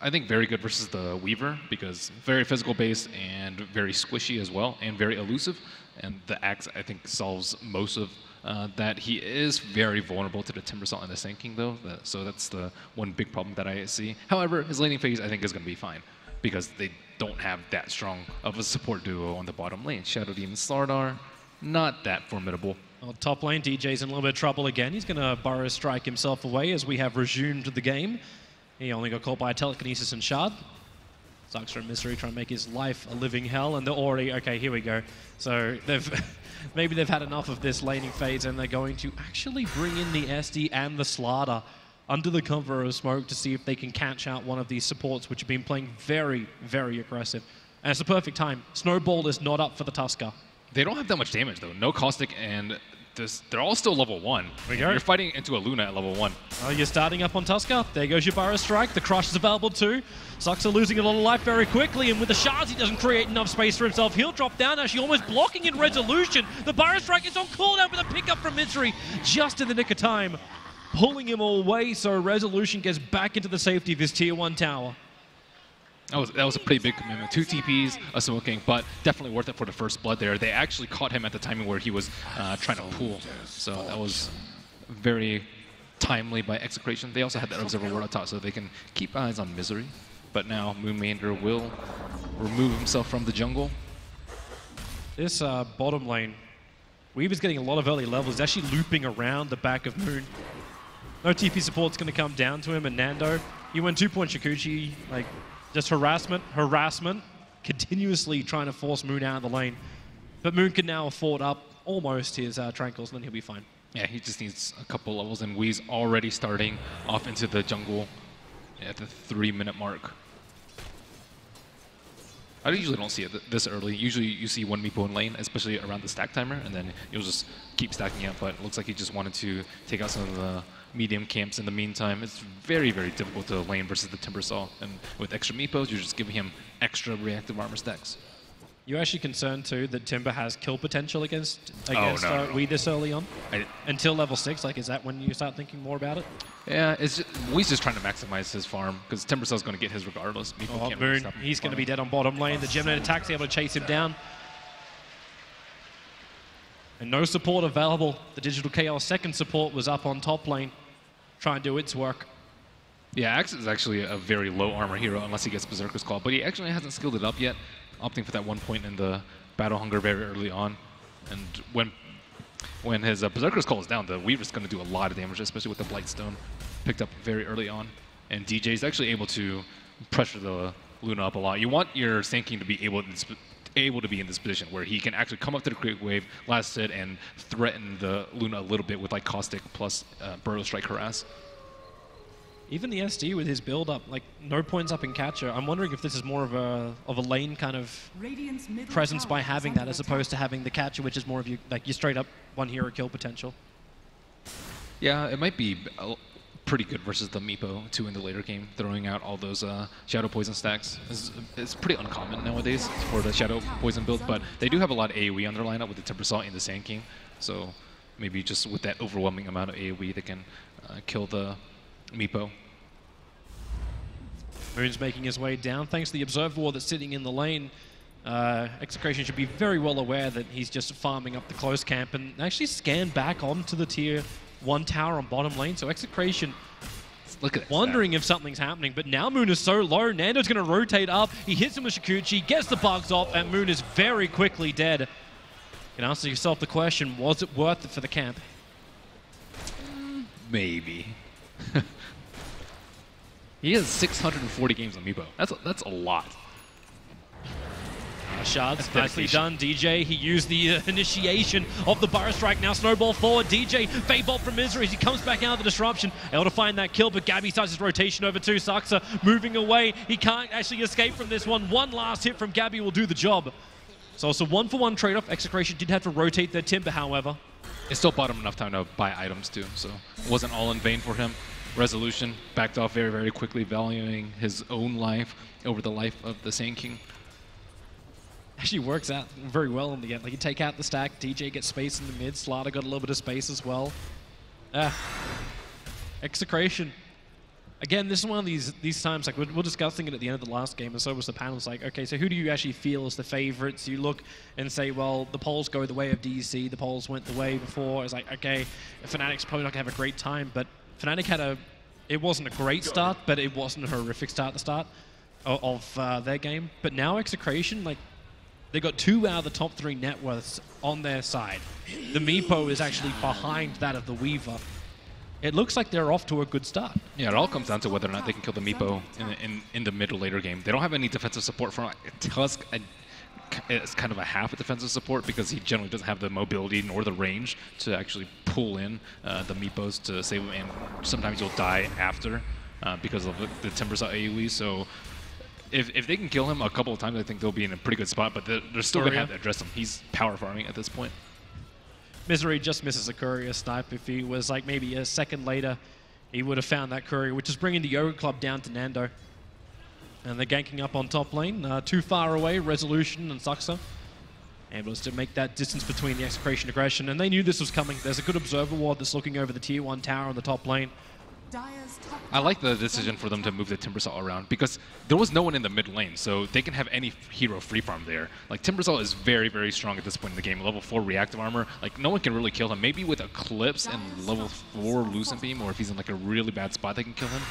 S7: I think, very good versus the Weaver because very physical based and very squishy as well, and very elusive. And the axe, I think, solves most of uh, that. He is very vulnerable to the timber Timbersaw and the Sand King, though. that- so that's the one big problem that I see. However, his laning phase, I think, is going to be fine because they don't have that strong of a support duo on the bottom lane. Shadow Demon Slardar, not that formidable.
S6: Well, top lane, DJ's in a little bit of trouble again. He's going to burrow strike himself away as we have resumed the game. He only got caught by a telekinesis and shard. Saksa for Misery trying to make his life a living hell, and they're already okay. Here we go. So they've maybe they've had enough of this laning phase, and they're going to actually bring in the SD and the Slardar under the cover of smoke to see if they can catch out one of these supports, which have been playing very, very aggressive. And it's the perfect time. Snowball is not up for the Tusker.
S7: They don't have that much damage though. No caustic and this, they're all still level one.
S6: we go.
S7: You're fighting into a Luna at level one.
S6: Oh, you're starting up on Tusker. There goes your Burrow Strike. The Crush is available too. Saksa are losing a lot of life very quickly, and with the shards, he doesn't create enough space for himself. He'll drop down, actually almost blocking in Resolut1on. The Burrow Strike is on cooldown with a pickup from Misery just in the nick of time, pulling him away so Resolut1on gets back into the safety of his tier 1 tower.
S7: That was that was a pretty big commitment. Two TPs, a smoking, but definitely worth it for the first blood there. They actually caught him at the timing where he was uh, trying to pull, so that was very timely by execration. They also had that observer ward on top, so they can keep eyes on misery. But now MoonMeander will remove himself from the jungle.
S6: This uh, bottom lane, Weaver's getting a lot of early levels. Actually looping around the back of Moon. No TP support's going to come down to him, and Nando, you went two-point Shukuchi, like, just harassment, harassment, continuously trying to force Moon out of the lane. But Moon can now afford up almost his uh, Tranquils, and then he'll be fine.
S7: Yeah, he just needs a couple levels, and Wee's already starting off into the jungle at the three-minute mark. I usually don't see it th this early. Usually you see one Meepo in lane, especially around the stack timer, and then you'll just keep stacking up. But it looks like he just wanted to take out some of the medium camps in the meantime. It's very, very difficult to lane versus the Timbersaw. And with extra Meepos, you're just giving him extra reactive armor stacks.
S6: You actually concerned too that Timber has kill potential against against
S7: Oh, no,
S6: uh,
S7: no.
S6: we this early on
S7: I,
S6: until level six. Like, is that when you start thinking more about it?
S7: yeah, it's just, Wee's just trying to maximize his farm because Timbersaw's going to get his regardless.
S6: Oh,
S7: really
S6: Moon,
S7: stop
S6: he's going to be dead on bottom lane. The Geminate attack's able to chase him down. And no support available. The Digital Chaos second support was up on top lane, trying to do its work.
S7: Yeah, Axe is actually a very low armor hero unless he gets Berserker's Call, but he actually hasn't skilled it up yet, opting for that one point in the Battle Hunger very early on. And when when his uh, Berserker's Call is down, the Weaver's going to do a lot of damage, especially with the Blightstone picked up very early on. And DJ is actually able to pressure the Luna up a lot. You want your Sand King to be able to, able to be in this position where he can actually come up to the quick wave, last hit, and threaten the Luna a little bit with like Caustic plus uh, Burrow Strike Harass.
S6: Even the SD with his build up, like no points up in catcher. I'm wondering if this is more of a of a lane kind of presence by having that as opposed to having the catcher, which is more of you like you straight up one hero kill potential.
S7: Yeah, it might be pretty good versus the Meepo too in the later game, throwing out all those uh, Shadow Poison stacks. It's, it's pretty uncommon nowadays for the Shadow Poison build, but they do have a lot of AoE on their lineup with the Timbersaw and the Sand King, so maybe just with that overwhelming amount of AoE, they can uh, kill the Meepo.
S6: Moon's making his way down. Thanks to the Observer Ward that's sitting in the lane, uh, Execration should be very well aware that he's just farming up the close camp and actually scan back onto the tier one tower on bottom lane. So Execration
S7: Look at that.
S6: wondering if something's happening, but now Moon is so low. Nando's going to rotate up. He hits him with Shukuchi, gets the bugs off, and Moon is very quickly dead. You can answer yourself the question, was it worth it for the camp?
S7: Maybe. he has 640 games on Meepo. That's a, that's a lot.
S6: Uh, Shards, nicely done. DJ, he used the uh, initiation of the Burrow Strike. Now snowball forward. DJ, fade bolt from Misery he comes back out of the disruption. Able to find that kill, but Gabbi starts his rotation over to Saksa, moving away. He can't actually escape from this one. One last hit from Gabbi will do the job. So it's a one for one trade off. Execration did have to rotate their timber, however.
S7: It still bought him enough time to buy items too, so it wasn't all in vain for him. Resolut1on backed off very, very quickly, valuing his own life over the life of the Sand King.
S6: Actually works out very well in the end. Like you take out the stack, DJ gets space in the mid, Slardar got a little bit of space as well. Ah. Execration. Again, this is one of these these times, like we're, we're discussing it at the end of the last game, and so was the panel. It's like, okay, so who do you actually feel is the favorites? You look and say, well, the polls go the way of DC, the polls went the way before. It's like, okay, Fnatic's probably not going to have a great time, but Fnatic had a, it wasn't a great start, but it wasn't a horrific start the start of, of uh, their game. But now Execration, like, they got two out of the top three net worths on their side. The Meepo is actually behind that of the Weaver. It looks like they're off to a good start.
S7: Yeah, it all comes down to whether or not they can kill the Meepo in in, in the mid or later game. They don't have any defensive support from Tusk. I, it's kind of a half a defensive support because he generally doesn't have the mobility nor the range to actually pull in uh, the Meepos to save him, and sometimes you'll die after uh, because of the, the Timbersaw AoE. So if, if they can kill him a couple of times, I think they'll be in a pretty good spot, but they're, they're still going to have to address him. He's power farming at this point.
S6: Misery just misses a courier snipe. If he was like maybe a second later, he would have found that courier, which is bringing the Yoga Club down to Nando. And they're ganking up on top lane. Uh, too far away, Resolut1on and Saksa. Able to make that distance between the execration aggression. And they knew this was coming. There's a good observer ward that's looking over the tier 1 tower on the top lane.
S7: I like the decision for them to move the Timbersaw around because there was no one in the mid lane, so they can have any hero free farm there. Like Timbersaw is very, very strong at this point in the game. Level four reactive armor, like no one can really kill him. Maybe with Eclipse and level four Lucent Beam, or if he's in like a really bad spot, they can kill him.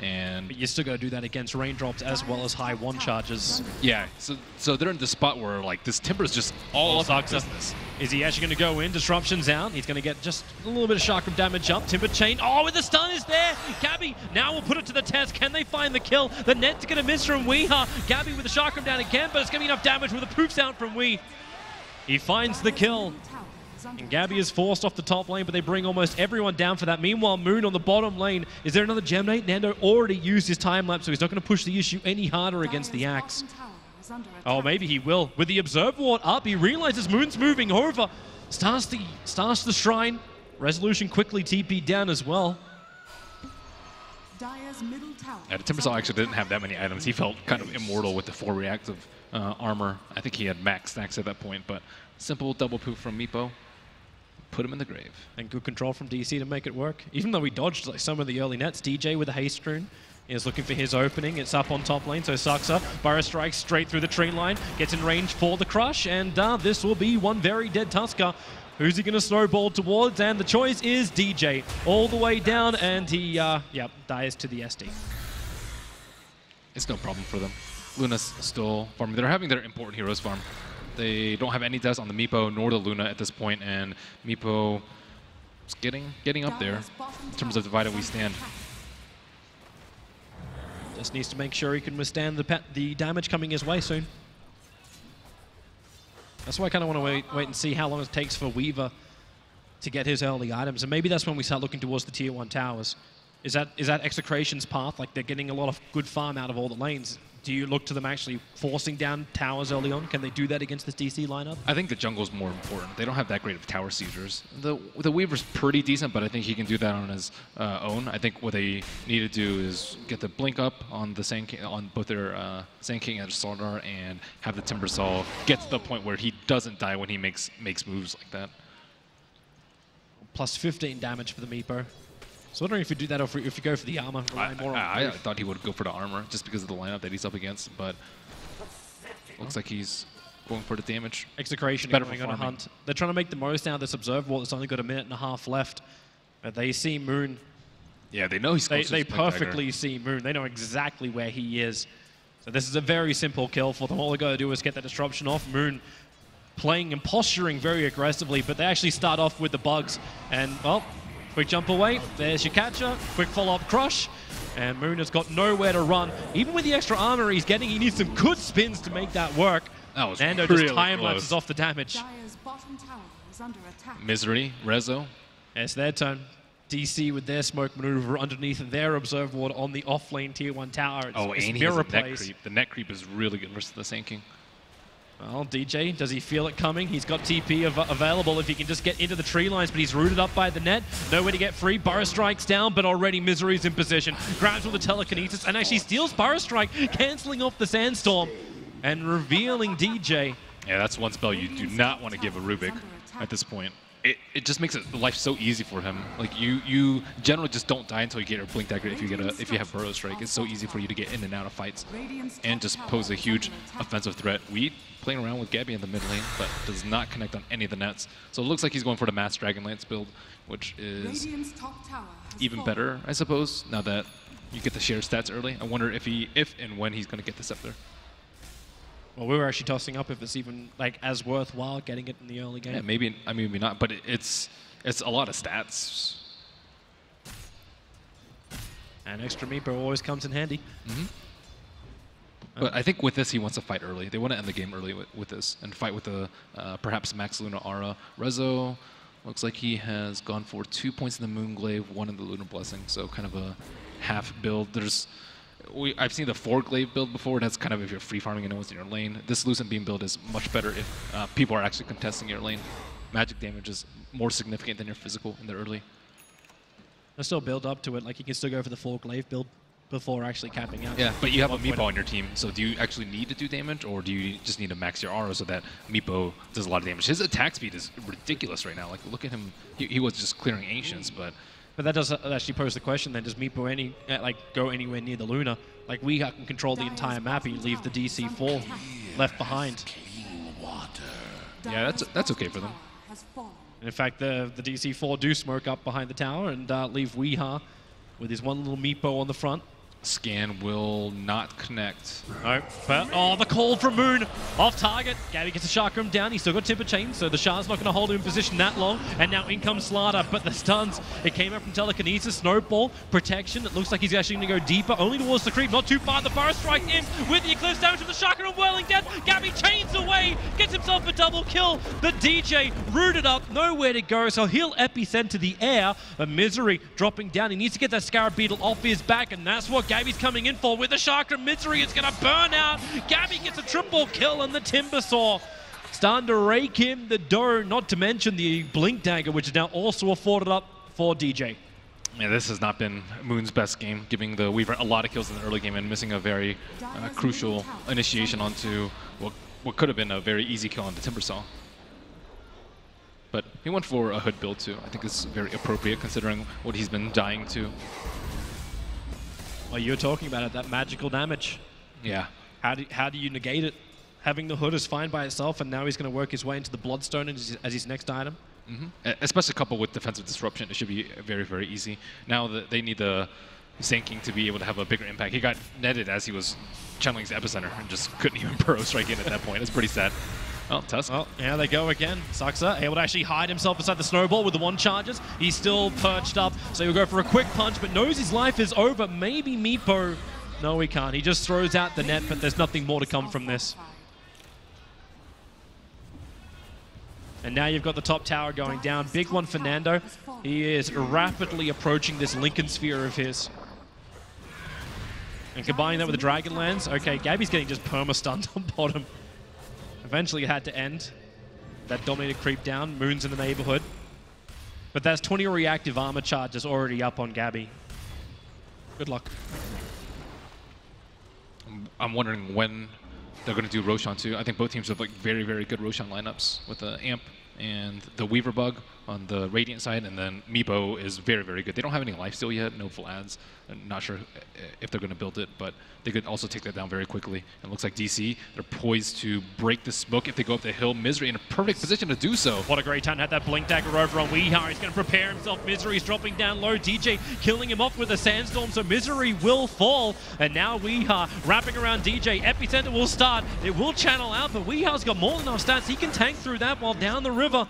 S7: And
S6: But you still got to do that against raindrops as well as high one charges.
S7: yeah, so so they're in the spot where like this timber is just all up
S6: Sucks.
S7: business.
S6: Is he actually going to go in? Disruption's out. He's going to get just a little bit of chakram damage up. Timber chain. Oh, and the stun is there. Gabbi now will put it to the test. Can they find the kill? The net's going to miss from w33ha. Gabbi with the chakram down again, but it's going to be enough damage with the poofs out from Wee. He finds the kill. And Gabbi is forced off the top lane, but they bring almost everyone down for that. Meanwhile, Moon on the bottom lane. Is there another Geminate? Nando already used his time lapse, so he's not going to push the issue any harder against the Axe. Oh, maybe he will. With the Observe Ward up, he realizes Moon's moving over. Starts the, starts the Shrine. Resolut1on quickly TP down as well.
S8: Dire's middle tower.
S7: Yeah, the Timbersaw actually didn't have that many items. He felt kind of immortal with the four reactive uh, armor. I think he had max stacks at that point, but simple double poof from Meepo. Put him in the grave.
S6: And good control from DC to make it work. Even though we dodged like some of the early nets, DJ with a haste rune is looking for his opening. It's up on top lane, so Saksa. Burrow strikes straight through the tree line, gets in range for the crush, and uh, this will be one very dead Tusker. Who's he going to snowball towards? And the choice is DJ. All the way down, and he, uh, yep, dies to the SD.
S7: It's no problem for them. Luna's still farming. They're having their important heroes farm. They don't have any deaths on the Meepo nor the Luna at this point, and Meepo is getting getting up there in terms of divided we stand.
S6: Just needs to make sure he can withstand the, the damage coming his way soon. That's why I kind of want to wait, wait and see how long it takes for Weaver to get his early items. And maybe that's when we start looking towards the tier one towers. Is that is that Execration's path? Like they're getting a lot of good farm out of all the lanes. Do you look to them actually forcing down towers early on? Can they do that against this DC lineup?
S7: I think the jungle's more important. They don't have that great of tower seizures. The the Weaver's pretty decent, but I think he can do that on his uh, own. I think what they need to do is get the blink up on the Sand King, on both their uh, Sand King and Slardar, and have the Timbersaw get to the point where he doesn't die when he makes makes moves like that.
S6: Plus 15 damage for the Meepo. So wondering if you do that or if you go for the armor,
S7: I,
S6: more
S7: I, I thought he would go for the armor just because of the lineup that he's up against, but looks like he's going for the damage.
S6: Execration
S7: Better
S6: going
S7: for
S6: on a hunt. They're trying to make the most out of this observe wall that's only got a minute and a half left. But they see Moon.
S7: Yeah, they know he's
S6: They, they perfectly see Moon. They know exactly where he is. So this is a very simple kill for them. All they got to do is get that disruption off. Moon playing and posturing very aggressively, but they actually start off with the bugs. And, well, quick jump away. There's your catcher. Quick follow-up crush. And Moon has got nowhere to run. Even with the extra armor he's getting, he needs some good spins to make that work.
S7: That was
S6: Nando
S7: really
S6: just time lapses off the damage.
S8: Dire's bottom tower is under attack.
S7: Misery, Rezo.
S6: It's their turn. DC with their smoke maneuver underneath their observe ward on the offlane tier one tower. It's,
S7: Oh,
S6: it's
S7: and he has a net creep. The net creep is really good versus the Sand King.
S6: Well, DJ, does he feel it coming? He's got TP av- available if he can just get into the tree lines, but he's rooted up by the net. Nowhere to get free. Burrow strikes down, but already Misery's in position. Grabs with the telekinesis and actually steals Burrow strike, canceling off the sandstorm and revealing DJ.
S7: Yeah, that's one spell you do not want to give a Rubick at this point. It, it just makes it life so easy for him. Like you you generally just don't die until you get your blink dagger if you get a if you have burrow strike. It's so easy for you to get in and out of fights and just pose a huge offensive threat. We playing around with Gabbi in the mid lane, but does not connect on any of the nets. So it looks like he's going for the Mass Dragon Lance build, which is even better, I suppose. Now that you get the share stats early, I wonder if he if and when he's going to get the scepter.
S6: Well, we were actually tossing up if it's even like as worthwhile getting it in the early game.
S7: Yeah, maybe I mean maybe not, but it, it's it's a lot of stats.
S6: And extra Meepo always comes in handy.
S7: But I think with this, he wants to fight early. They want to end the game early with, with this and fight with the uh, perhaps Max Luna Aura. Rezo looks like he has gone for two points in the Moonglaive, one in the Lunar Blessing, so kind of a half build. There's we, I've seen the four glaive build before. and That's kind of if you're free farming and no one's in your lane. This Lucent Beam build is much better if uh, people are actually contesting your lane. Magic damage is more significant than your physical in the early.
S6: There's still build up to it. Like you can still go for the four glaive build before actually capping out.
S7: Yeah, but you have a Meepo on your team, so do you actually need to do damage, or do you just need to max your aura so that Meepo does a lot of damage? His attack speed is ridiculous right now. Like, look at him. He, he was just clearing Ancients, but
S6: But that does uh, actually pose the question then, does Meepo any, uh, like, go anywhere near the Luna? Like, we can control the entire map, you leave the DC4 left behind.
S7: Yeah, that's- that's okay for them.
S8: tower has fallen.
S6: And in fact, the, the DC4 do smoke up behind the tower and uh, leave w33ha with his one little Meepo on the front.
S7: Scan will not connect.
S6: No, but oh, the call from Moon off target. Gabbi gets a chakram down. He's still got Timber Chain, so the Shard's not going to hold him in position that long. And now in comes Slardar, but the stuns. It came up from telekinesis, snowball, protection. It looks like he's actually going to go deeper, only towards the creep, not too far. The burrow strike in with the eclipse damage from the chakram, whirling death. Gabbi chains away, gets himself a double kill. The DJ rooted up, nowhere to go, so he'll epicenter the air. A misery dropping down. He needs to get that Scarab Beetle off his back, and that's what Gabbi's coming in for with the chakram. Misery It's going to burn out. Gabbi gets a triple kill on the Timber Saw. Starting to rake him the dough, not to mention the Blink Dagger, which is now also afforded up for DJ.
S7: Yeah, this has not been Moon's best game, giving the Weaver a lot of kills in the early game and missing a very uh, crucial initiation onto what, what could have been a very easy kill on the Timber Saw. But he went for a hood build too. I think it's very appropriate considering what he's been dying to.
S6: Well, you're talking about it, that magical damage.
S7: Yeah.
S6: How do, how do you negate it? Having the hood is fine by itself, and now he's going to work his way into the Bloodstone as his, as his next item.
S7: hmm Especially coupled with defensive disruption, it should be very, very easy. Now that they need the Sand King to be able to have a bigger impact. He got netted as he was channeling his epicenter and just couldn't even burrow strike in at that point. It's pretty sad. Oh, Tusk.
S6: Oh, here they go again. Saksa able to actually hide himself inside the snowball with the one charges. He's still perched up, so he'll go for a quick punch, but knows his life is over. Maybe Meepo. No, he can't. He just throws out the net, but there's nothing more to come from this. And now you've got the top tower going down. Big one Fernando. He is rapidly approaching this Linken's Sphere of his. And combining that with the Dragonlance, okay, Gabbi's getting just perma-stunned on bottom. Eventually it had to end. That dominated creep down. Moon's in the neighborhood. But that's 20 reactive armor charges already up on Gabbi. Good luck.
S7: I'm wondering when they're going to do Roshan too. I think both teams have like very, very good Roshan lineups with the Amp and the Weaver Bug on the Radiant side, and then Meepo is very, very good. They don't have any lifesteal yet, no Vlads. I'm not sure if they're going to build it, but they could also take that down very quickly. It looks like DC, they're poised to break the smoke if they go up the hill. Misery in a perfect position to do so.
S6: What a great time. Had that Blink Dagger over on w33ha. He's going to prepare himself. Misery's dropping down low. DJ killing him off with a Sandstorm, so Misery will fall. And now w33ha wrapping around DJ. Epicenter will start. It will channel out, but w33ha's got more than enough stats. He can tank through that while down the river.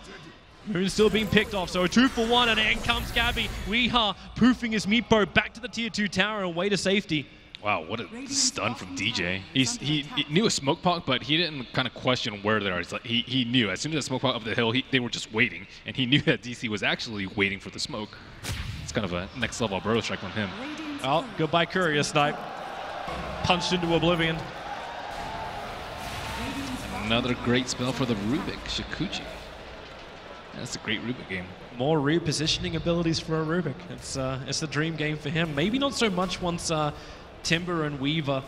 S6: Moon's still being picked off, so a two for one, and in comes Gabbi. w33ha poofing his Meepo back to the tier two tower and way to safety.
S7: Wow, what a stun from DJ. He's, he, he knew a smoke pop, but he didn't kind of question where they are. It's like he, he knew as soon as the smoke pop up the hill, he, they were just waiting, and he knew that DC was actually waiting for the smoke. It's kind of a next level burrow strike from him.
S6: Oh, goodbye, Courier Snipe. Punched into oblivion.
S7: Another great spell for the Rubick, Shukuchi. That's a great Rubick game.
S6: More repositioning abilities for a Rubick. It's uh, it's the dream game for him. Maybe not so much once uh, Timber and Weaver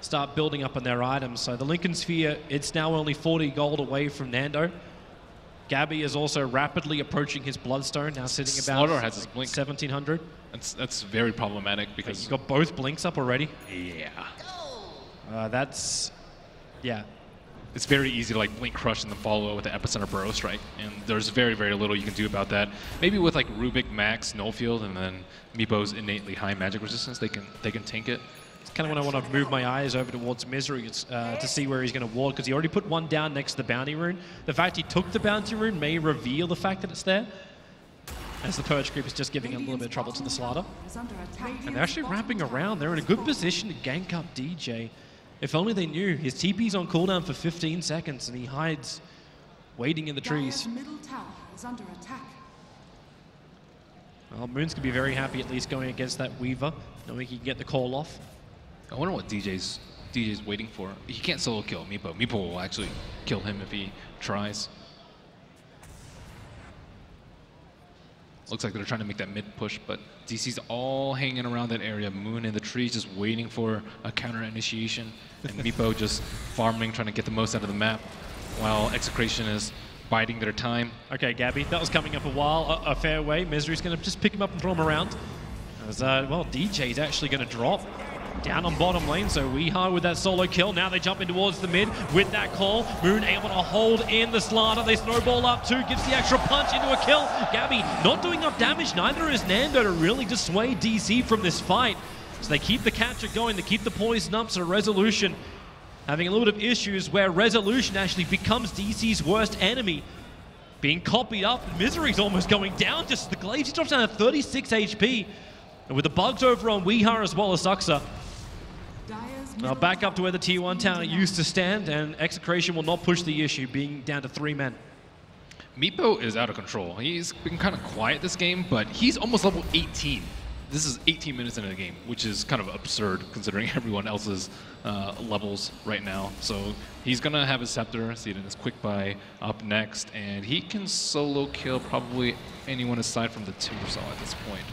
S6: start building up on their items. So the Linken's Sphere, it's now only 40 gold away from Nando. Gabbi is also rapidly approaching his Bloodstone, now sitting about
S7: Slardar has his blink.
S6: 1700.
S7: That's that's very problematic because
S6: You've got both blinks up already.
S7: yeah,
S6: Uh, that's, yeah.
S7: It's very easy to like blink crush and then follow with the epicenter burrow strike, and there's very very little you can do about that. Maybe with like Rubick, Max, Nullfield, and then Meepo's innately high magic resistance, they can they can tank it.
S6: It's kind of when I want to move my eyes over towards Misery uh, to see where he's going to ward, because he already put one down next to the Bounty Rune. The fact he took the Bounty Rune may reveal the fact that it's there, as the Purge Creep is just giving a little bit of trouble to the Slardar. And they're actually wrapping around. They're in a good position to gank up DJ. If only they knew. His TP's on cooldown for 15 seconds, and he hides, waiting in the trees.
S8: Dire's middle tower is under attack.
S6: Well, Moon's going to be very happy at least going against that Weaver, knowing he can get the call off.
S7: I wonder what DJ's DJ's waiting for. He can't solo kill Meepo. Meepo will actually kill him if he tries. Looks like they're trying to make that mid push, but DC's all hanging around that area. Moon in the trees just waiting for a counter initiation, and Meepo just farming, trying to get the most out of the map, while Execration is biding their time.
S6: Okay, Gabbi, that was coming up a while, a, a fair way. Misery's going to just pick him up and throw him around. As, uh, well, DJ's actually going to drop down on bottom lane, so w33ha with that solo kill. Now they jump in towards the mid with that call. Moon able to hold in the Slardar. They snowball up too, gives the extra punch into a kill. Gabbi not doing enough damage, neither is Nando to really dissuade DC from this fight. So they keep the catcher going, they keep the poison up, so Resolut1on having a little bit of issues where Resolut1on actually becomes DC's worst enemy. Being copied up, Misery's almost going down just the Glaives. He drops down to 36 HP. And with the bugs over on w33ha as well as
S8: Dire's
S6: now back up to where the T1
S8: is
S6: tower used to stand, and Execration will not push the issue, being down to three men.
S7: Meepo is out of control. He's been kind of quiet this game, but he's almost level 18. This is 18 minutes into the game, which is kind of absurd considering everyone else's uh, levels right now. So he's gonna have his scepter, see it in his quick buy up next, and he can solo kill probably anyone aside from the Timbersaw at this point.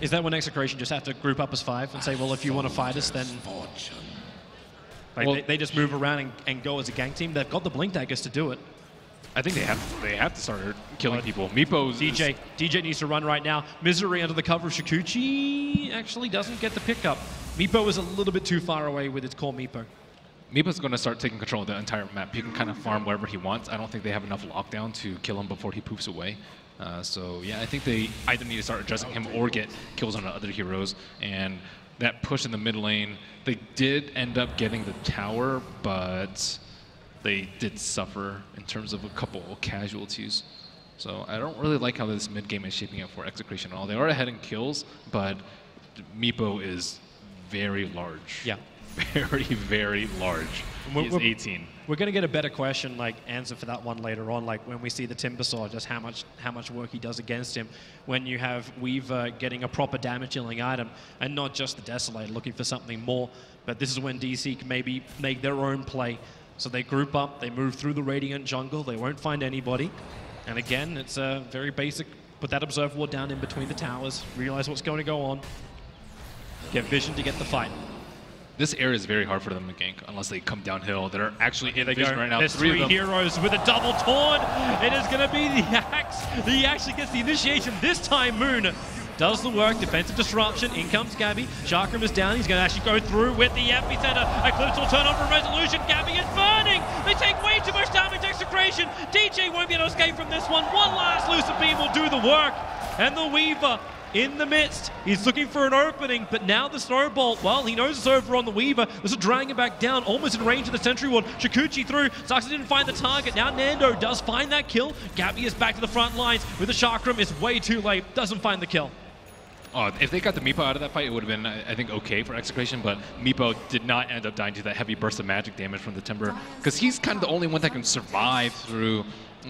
S6: Is that when Execration just have to group up as five and say, well, if you want to fight us, then. Like,
S7: Well-
S6: they, they just move around and, and go as a gang team. They've got the Blink Daggers to do it.
S7: I think they have they have to start killing people. Meepo's
S6: DJ, DJ needs to run right now. Misery under the cover of Shukuchi actually doesn't get the pickup. Meepo is a little bit too far away with its core Meepo.
S7: Meepo's going to start taking control of the entire map. He can kind of farm wherever he wants. I don't think they have enough lockdown to kill him before he poofs away. Uh, so yeah, I think they either need to start addressing him or get kills on the other heroes. And that push in the mid lane, they did end up getting the tower, but they did suffer in terms of a couple of casualties. So I don't really like how this mid game is shaping up for Execration at all. They are ahead in kills, but Meepo is very large.
S6: Yeah.
S7: Very, very large. He's 18.
S6: We're going to get a better question, like answer for that one later on, like when we see the Timbersaw, just how much how much work he does against him. When you have Weaver getting a proper damage dealing item, and not just the Desolator looking for something more. But this is when DC can maybe make their own play. So they group up, they move through the Radiant jungle, they won't find anybody. And again, it's a very basic. Put that observer ward down in between the towers, realize what's going to go on, get vision to get the fight.
S7: This area is very hard for them to gank unless they come downhill. They're actually in vision right now.
S6: There's
S7: three,
S6: three, heroes with a double taunt. It is going to be the axe. He actually gets the initiation this time. Moon does the work. Defensive disruption. In comes Gabbi. Chakram is down. He's going to actually go through with the epicenter. Eclipse will turn on for Resolut1on. Gabbi is burning. They take way too much damage. Execration. DJ won't be able to escape from this one. One last lucent beam will do the work. And the Weaver in the midst. He's looking for an opening, but now the snowball, well, he knows it's over on the Weaver. This is dragging him back down, almost in range of the Sentry Ward. Shikuchi through. Saksa didn't find the target. Now Nando does find that kill. Gabbi is back to the front lines with the Chakram. It's way too late. Doesn't find the kill.
S7: Oh, if they got the Meepo out of that fight, it would have been, I think, okay for Execration, but Meepo did not end up dying to that heavy burst of magic damage from the Timber, because he's kind of the only one that can survive through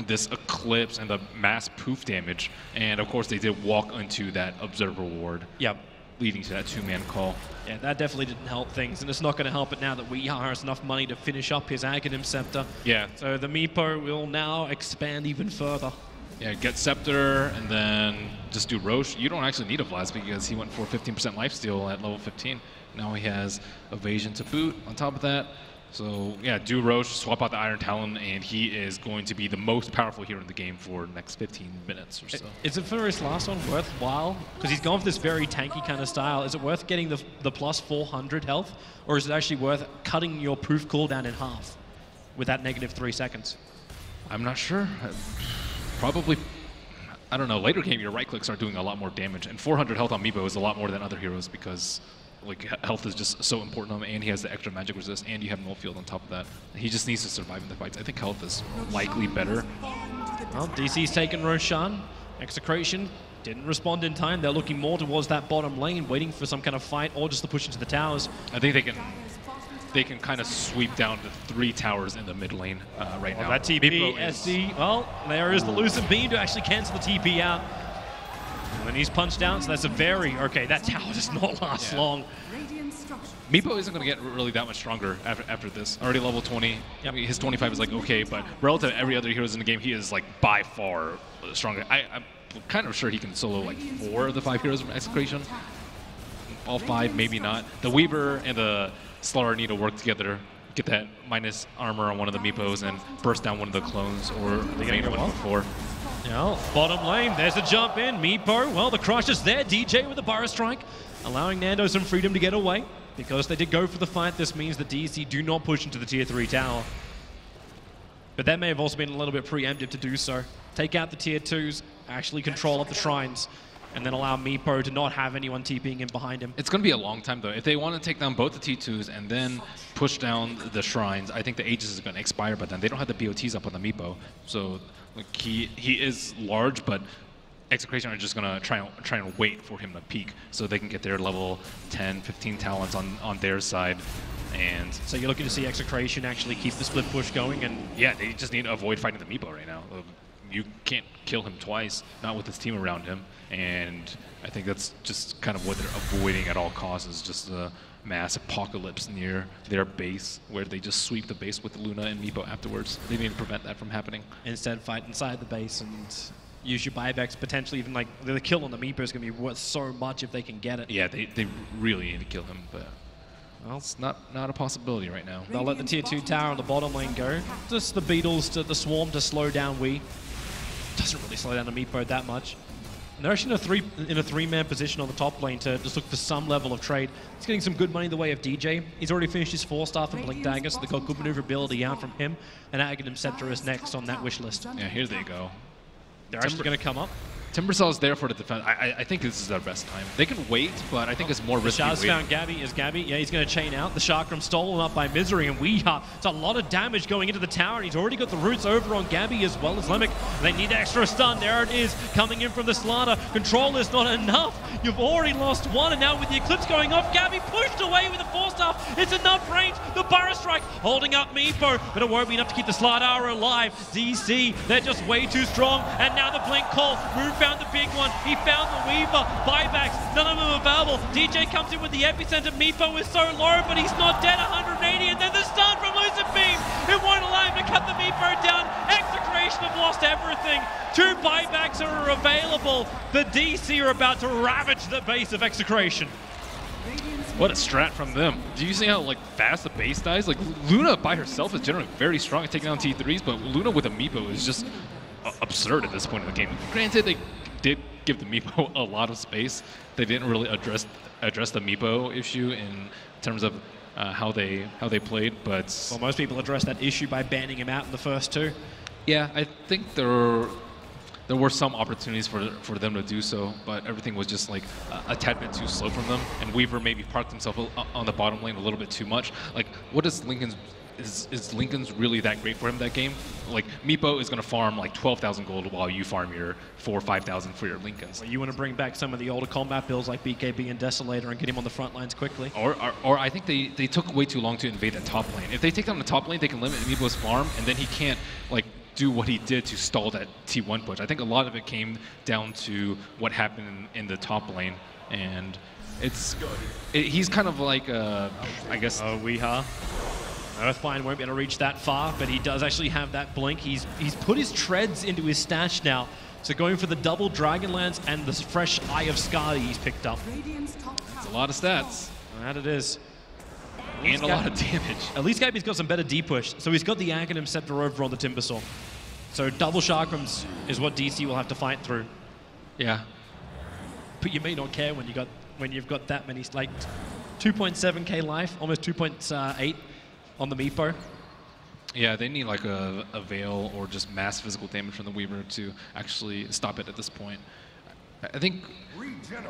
S7: this Eclipse and the mass poof damage. And of course, they did walk into that Observer Ward,
S6: Yep.
S7: leading to that two-man call.
S6: Yeah, that definitely didn't help things, and it's not going to help it now that w33ha has enough money to finish up his Aghanim Scepter.
S7: Yeah.
S6: So the Meepo will now expand even further.
S7: Yeah, get Scepter and then just do Rosh. You don't actually need a Vlad because he went for 15% lifesteal at level 15. Now he has Evasion to boot on top of that. So yeah, do Rosh, swap out the Iron Talon, and he is going to be the most powerful hero in the game for the next 15 minutes or so.
S6: Is it for his last one worthwhile? Because he's gone for this very tanky kind of style. Is it worth getting the, the plus 400 health? Or is it actually worth cutting your poof cooldown in half with that negative three seconds?
S7: I'm not sure. Probably, I don't know. Later game, your right clicks are doing a lot more damage, and 400 health on Meepo is a lot more than other heroes because like health is just so important to him, and he has the extra magic resist, and you have null field on top of that. He just needs to survive in the fights. I think health is likely better.
S6: Well, DC's taken Roshan. Execration didn't respond in time. They're looking more towards that bottom lane, waiting for some kind of fight or just to push into the towers.
S7: I think they can they can kind of sweep down to three towers in the mid lane uh, right now.
S6: That TP, SD. Well, there is the Lucent Beam to actually cancel the TP out. And then he's punched down, so that's a very okay. That tower does not last
S7: Yeah.
S6: long.
S8: Radiant.
S7: Meepo isn't going to get really that much stronger after, after this. Already level 20.
S6: Yep.
S7: His 25 is like okay, but relative to every other heroes in the game, he is like by far stronger. I, I'm kind of sure he can solo like four of the five heroes from Execration. All five, maybe not. The Weaver and the Slardar need to work together, get that minus armor on one of the Meepos and burst down one of the clones or the main
S6: go
S7: one
S6: well?
S7: before.
S6: Yeah, bottom lane, there's a jump in. Meepo, well, the crush is there. DJ with a Burrow Strike, allowing Nando some freedom to get away. Because they did go for the fight, this means that DC do not push into the tier 3 tower. But that may have also been a little bit preemptive to do so. Take out the tier 2s, actually control up the shrines. and then allow Meepo to not have anyone TPing in behind him.
S7: It's going to be a long time though. If they want to take down both the T2s and then push down the shrines, I think the Aegis is going to expire by then. They don't have the BOTs up on the Meepo, so like, he he is large, but Execration are just going to try and try and wait for him to peak so they can get their level 10, 15 talents on on their side. And
S6: So you're looking to see Execration actually keep the split push going, and
S7: yeah, they just need to avoid fighting the Meepo right now. Uh, You can't kill him twice, not with his team around him. And I think that's just kind of what they're avoiding at all costs is just a mass apocalypse near their base where they just sweep the base with Luna and Meepo afterwards. They need to prevent that from happening.
S6: instead fight inside the base and use your buybacks. Potentially even like the kill on the Meepo is going to be worth so much if they can get it.
S7: Yeah, they, they really need to kill him, but well, it's not, not a possibility right now.
S6: They'll let the tier 2 tower on the bottom lane go. Just the Beetles, to the Swarm to slow down Wii. Doesn't really slow down the Meepo that much. They're actually in a three in a three-man position on the top lane to just look for some level of trade. He's getting some good money in the way of DJ. He's already finished his Force Staff from Blink Dagger, so they got good maneuverability out from him. And Aghanim Scepter is next on that wish list.
S7: Yeah, here they go.
S6: They're actually going to come up.
S7: Timbersaw is there for the defense. I, I, I think this is their best time. They can wait, but I think it's more risky.
S6: Shah's found Gabbi. Is Gabbi? Yeah, he's going to chain out. The Chakram stolen up by Misery and w33ha. It's a lot of damage going into the tower, and he's already got the roots over on Gabbi as well as Lemic. They need extra stun. There it is, coming in from the Slardar. Control is not enough. You've already lost one, and now with the Eclipse going off, Gabbi pushed away with the Force Staff. It's enough range. The Burrow Strike holding up Meepo, but it won't be enough to keep the Slardar alive. DC, they're just way too strong, and now the Blink call. Rue found the big one. He found the Weaver. Buybacks, none of them available. DJ comes in with the epicenter. Meepo is so low, but he's not dead. 180, and then the stun from Lucent Beam. It won't allow him to cut the Meepo down. Execration have lost everything. Two buybacks are available. The DC are about to ravage the base of Execration.
S7: What a strat from them. Do you see how like fast the base dies? Like Luna by herself is generally very strong at taking down T3s, but Luna with a Meepo is just absurd at this point in the game. Granted, they did give the Meepo a lot of space. They didn't really address address the Meepo issue in terms of uh, how they how they played, but
S6: Well, most people addressed that issue by banning him out in the first two.
S7: yeah, I think there there were some opportunities for for them to do so, but everything was just like a, a tad bit too slow from them. And Weaver maybe parked himself on the bottom lane a little bit too much. Like, what does Linken's? Is, is Linken's really that great for him that game? Like, Meepo is going to farm like 12,000 gold while you farm your four or 5,000 for your Linkens.
S6: You want to bring back some of the older combat builds like BKB and Desolator and get him on the front lines quickly.
S7: Or, or, or I think they, they took way too long to invade that top lane. If they take down the top lane, they can limit Meepo's farm, and then he can't like do what he did to stall that T1 push. I think a lot of it came down to what happened in, in the top lane, and it's it, he's kind of like uh, I guess
S6: Oh, Weeha. Earthbind won't be able to reach that far, but he does actually have that blink. He's he's put his treads into his stash now. So going for the double Dragonlance and the fresh Eye of Skadi he's picked up.
S8: Radiant's
S7: it's a lot of stats
S6: That it is.
S7: and a lot of damage.
S6: At least Gabbi's got some better D push. So he's got the Aghanim Scepter over on the Timbersaw. So double Chakrams is what DC will have to fight through.
S7: Yeah,
S6: But you may not care when you got when you've got that many like 2.7k life, almost 2.8 on the Meepo.
S7: yeah, they need like a, a veil or just mass physical damage from the Weaver to actually stop it at this point. I think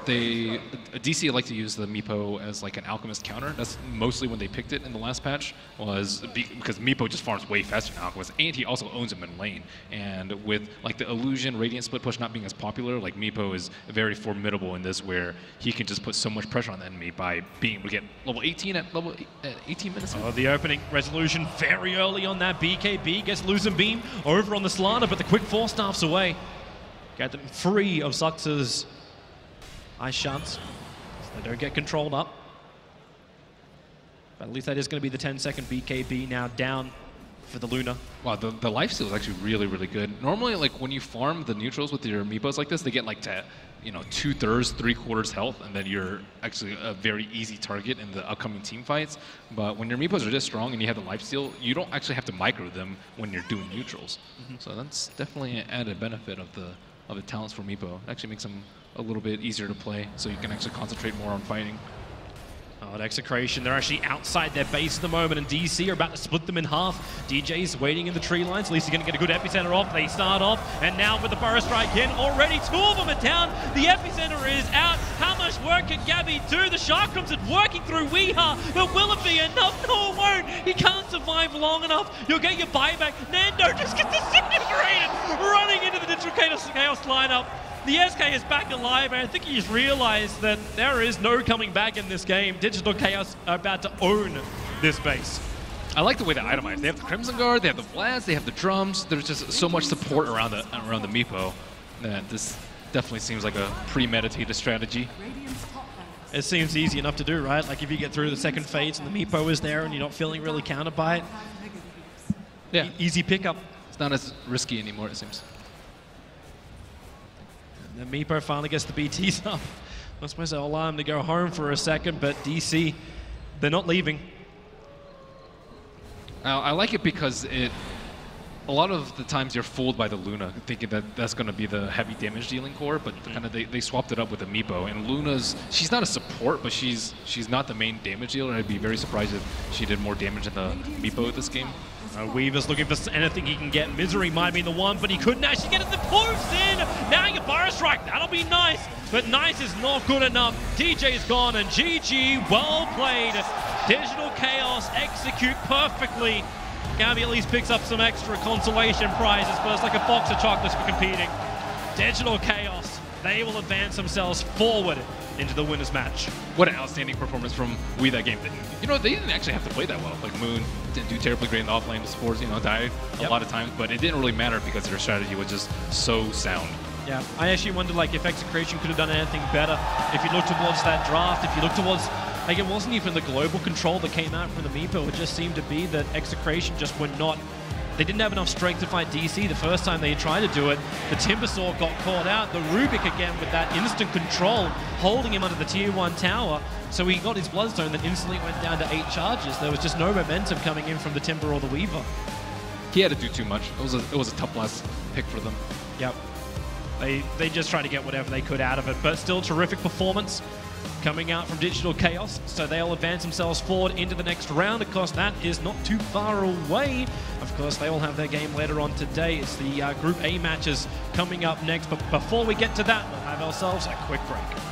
S7: they DC like to use the Meepo as like an alchemist counter. That's mostly when they picked it in the last patch was because Meepo just farms way faster than alchemist, and he also owns him in lane. And with like the illusion radiant split push not being as popular, like Meepo is very formidable in this where he can just put so much pressure on the enemy by being able to get level 18 at level at 18 minutes.
S6: Oh, the opening Resolut1on very early on that BKB gets Lucent Beam over on the Slardar, but the quick Force Staffs away. Get them free of Zux's ice shunts. So they don't get controlled up. But at least that is going to be the 10 second BKB now down for the Luna.
S7: Wow, the, the life steal is actually really, really good. Normally, like when you farm the neutrals with your meepos like this, they get like to, you know, two thirds, three quarters health, and then you're actually a very easy target in the upcoming team fights. But when your meepos are this strong and you have the life steal, you don't actually have to micro them when you're doing neutrals. Mm-hmm. So that's definitely an added benefit of the of the talents for meepo. It actually makes them a little bit easier to play, so you can actually concentrate more on fighting.
S6: Oh, Execration, they're actually outside their base at the moment, and DC are about to split them in half. DJ's waiting in the tree lines. At least he's going to get a good epicenter off. They start off, and now with the Burrow Strike in, already two of them are down. The epicenter is out. How much work can Gabbi do? The Shark comes in working through w33ha, but will it be enough? No, it won't. He can't survive long enough. You'll get your buyback. Nando just gets disintegrated, running into the Digital Chaos lineup. The SK is back alive, and I think he's realized that there is no coming back in this game. Digital Chaos are about to own this base.
S7: I like the way they itemize. They have the Crimson Guard, they have the Blast, they have the drums. There's just so much support around the around the Meepo that this definitely seems like a premeditated strategy.
S8: Radiant's top barracks.
S6: It seems easy enough to do, right? Like if you get through the second phase and the Meepo is there and you're not feeling really countered by it,
S7: Yeah,
S6: e- easy pickup.
S7: it's not as risky anymore, it seems.
S6: And then Meepo finally gets the BTs up. I was supposed to allow him to go home for a second, but DC, they're not leaving.
S7: I like it because it. A lot of the times you're fooled by the Luna, thinking that that's going to be the heavy damage dealing core, but mm-hmm. kind of they, they swapped it up with the Meepo. And Luna's she's not a support, but she's she's not the main damage dealer. I'd be very surprised if she did more damage than the Meepo this game.
S6: Uh, Weaver's looking for anything he can get. Misery might be the one, but he couldn't actually get it. The post in. Now you Burrow Strike. That'll be nice, but nice is not good enough. DJ's gone, and GG, well played. Digital Chaos execute perfectly. Gabbi at least picks up some extra consolation prizes, but it's like a box of chocolates for competing. Digital Chaos, they will advance themselves forward into the winners match.
S7: What an outstanding performance from We that game. You know, they didn't actually have to play that well. Like Moon didn't do terribly great in the offlane. The supports, you know, died a
S6: Yep.
S7: lot of times, but it didn't really matter because their strategy was just so sound.
S6: Yeah, I actually wonder like if Execration could have done anything better. If you look towards that draft, if you look towards like it wasn't even the global control that came out from the Meepo. It just seemed to be that Execration just were not. They didn't have enough strength to fight DC the first time they tried to do it. The Timbersaw got caught out. The Rubick again with that instant control, holding him under the tier one tower. So he got his Bloodstone, then instantly went down to eight charges. There was just no momentum coming in from the Timber or the Weaver.
S7: He had to do too much. It was a, it was a tough last pick for them.
S6: Yep. They they just tried to get whatever they could out of it, but still terrific performance coming out from Digital Chaos. So they'll advance themselves forward into the next round. Of course, that is not too far away. Of course, they will have their game later on today. It's the uh, Group A matches coming up next. But before we get to that, we'll have ourselves a quick break.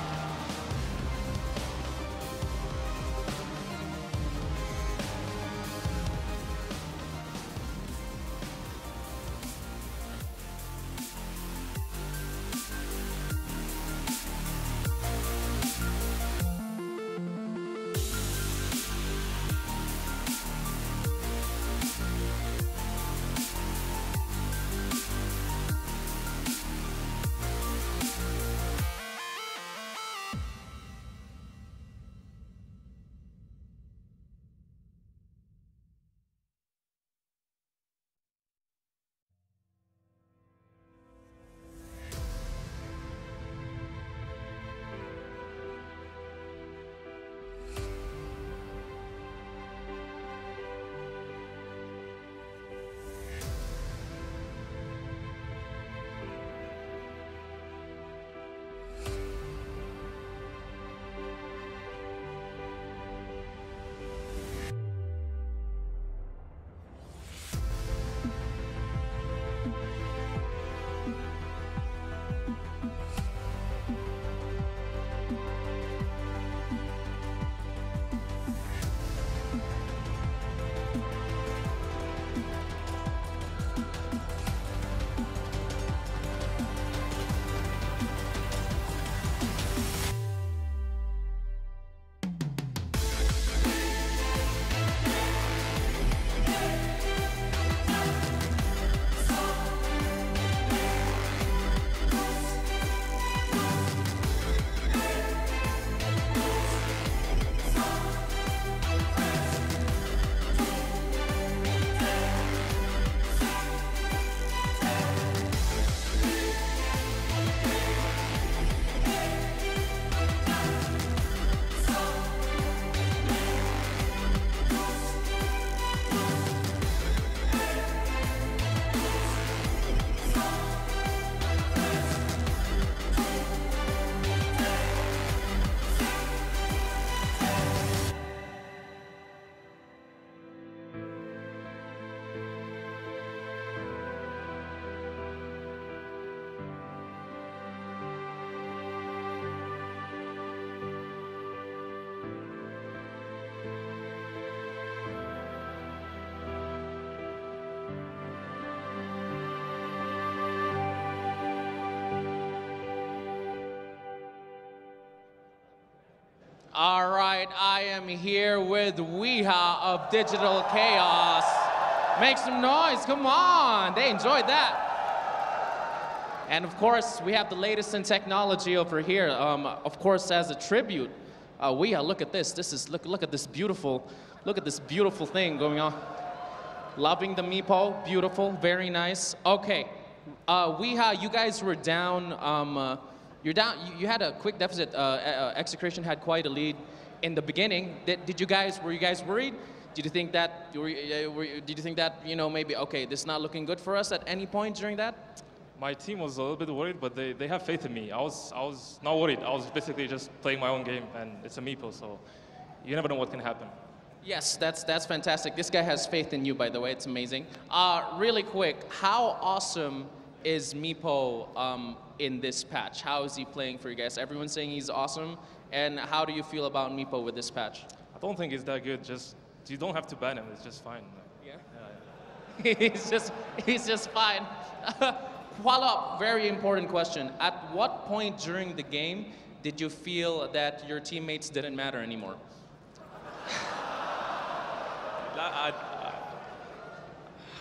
S5: All right, I am here with w33ha of Digital Chaos. Make some noise, come on. They enjoyed that. And of course, we have the latest in technology over here. Um, of course, as a tribute, uh, w33ha, look at this. This is look look at this beautiful, look at this beautiful thing going on. Loving the Meepo, beautiful, very nice. Okay, uh, w33ha, you guys were down. Um, uh, you're down. You, you had a quick deficit. Uh, uh, Execration had quite a lead in the beginning. Did, did you guys? Were you guys worried? Did you think that? Were, you- were, you- did you think that you know maybe okay, this is not looking good for us at any point during that?
S9: My team was a little bit worried, but they, they have faith in me. I was I was not worried. I was basically just playing my own game, and it's a Meepo, so you never know what can happen.
S5: Yes, that's that's fantastic. This guy has faith in you, by the way. It's amazing. Uh, really quick, how awesome is Meepo um, in this patch? How is he playing for you guys? Everyone's saying he's awesome. And how do you feel about Meepo with this patch?
S9: I don't think he's that good. Just you don't have to ban him. It's just fine.
S5: Yeah. he's just he's just fine. Follow up, very important question. At what point during the game did you feel that your teammates didn't matter anymore?
S9: I, I,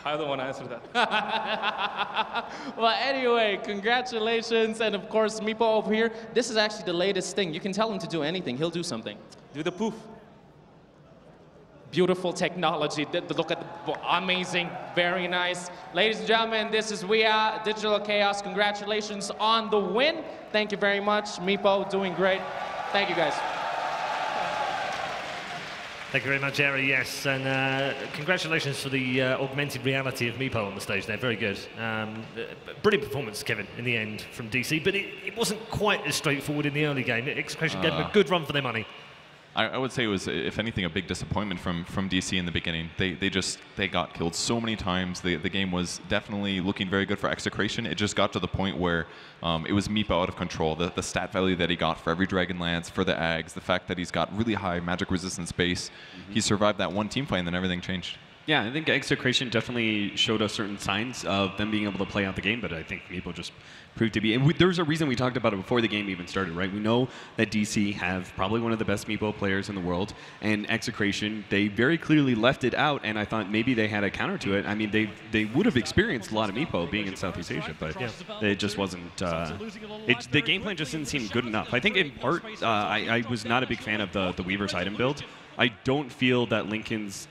S9: I don't want to answer that.
S5: well, anyway, congratulations, and of course, Meepo over here. This is actually the latest thing. You can tell him to do anything; he'll do something.
S9: Do the poof.
S5: Beautiful technology. Th- Look at the amazing, very nice. Ladies and gentlemen, this is We Are Digital Chaos. Congratulations on the win. Thank you very much, Meepo, doing great. Thank you guys.
S1: Thank you very much, Ari. Yes, and uh, congratulations for the uh, augmented reality of Meepo on the stage there. Very good. Um, uh, brilliant performance, Kevin, in the end from DC, but it, it wasn't quite as straightforward in the early game. Execration gave them
S2: Uh.
S1: a good run for their money.
S2: I, I would say it was, if anything, a big disappointment from, from DC in the beginning. They, they just they got killed so many times. The, the game was definitely looking very good for Execration. It just got to the point where um, it was Meepo out of control. The, the stat value that he got for every Dragon Lance, for the Ags, the fact that he's got really high magic resistance base. He survived that one team fight and then everything changed.
S4: Yeah, I think Execration definitely showed us certain signs of them being able to play out the game, but I think Meepo just proved to be. And we, there's a reason we talked about it before the game even started, right? We know that DC have probably one of the best Meepo players in the world, and Execration they very clearly left it out. And I thought maybe they had a counter to it. I mean, they they would have experienced a lot of Meepo being in Southeast Asia, but it just wasn't. Uh, it, the game plan just didn't seem good enough. I think in part, uh, I, I was not a big fan of the the Weaver's item build. I don't feel that Linken's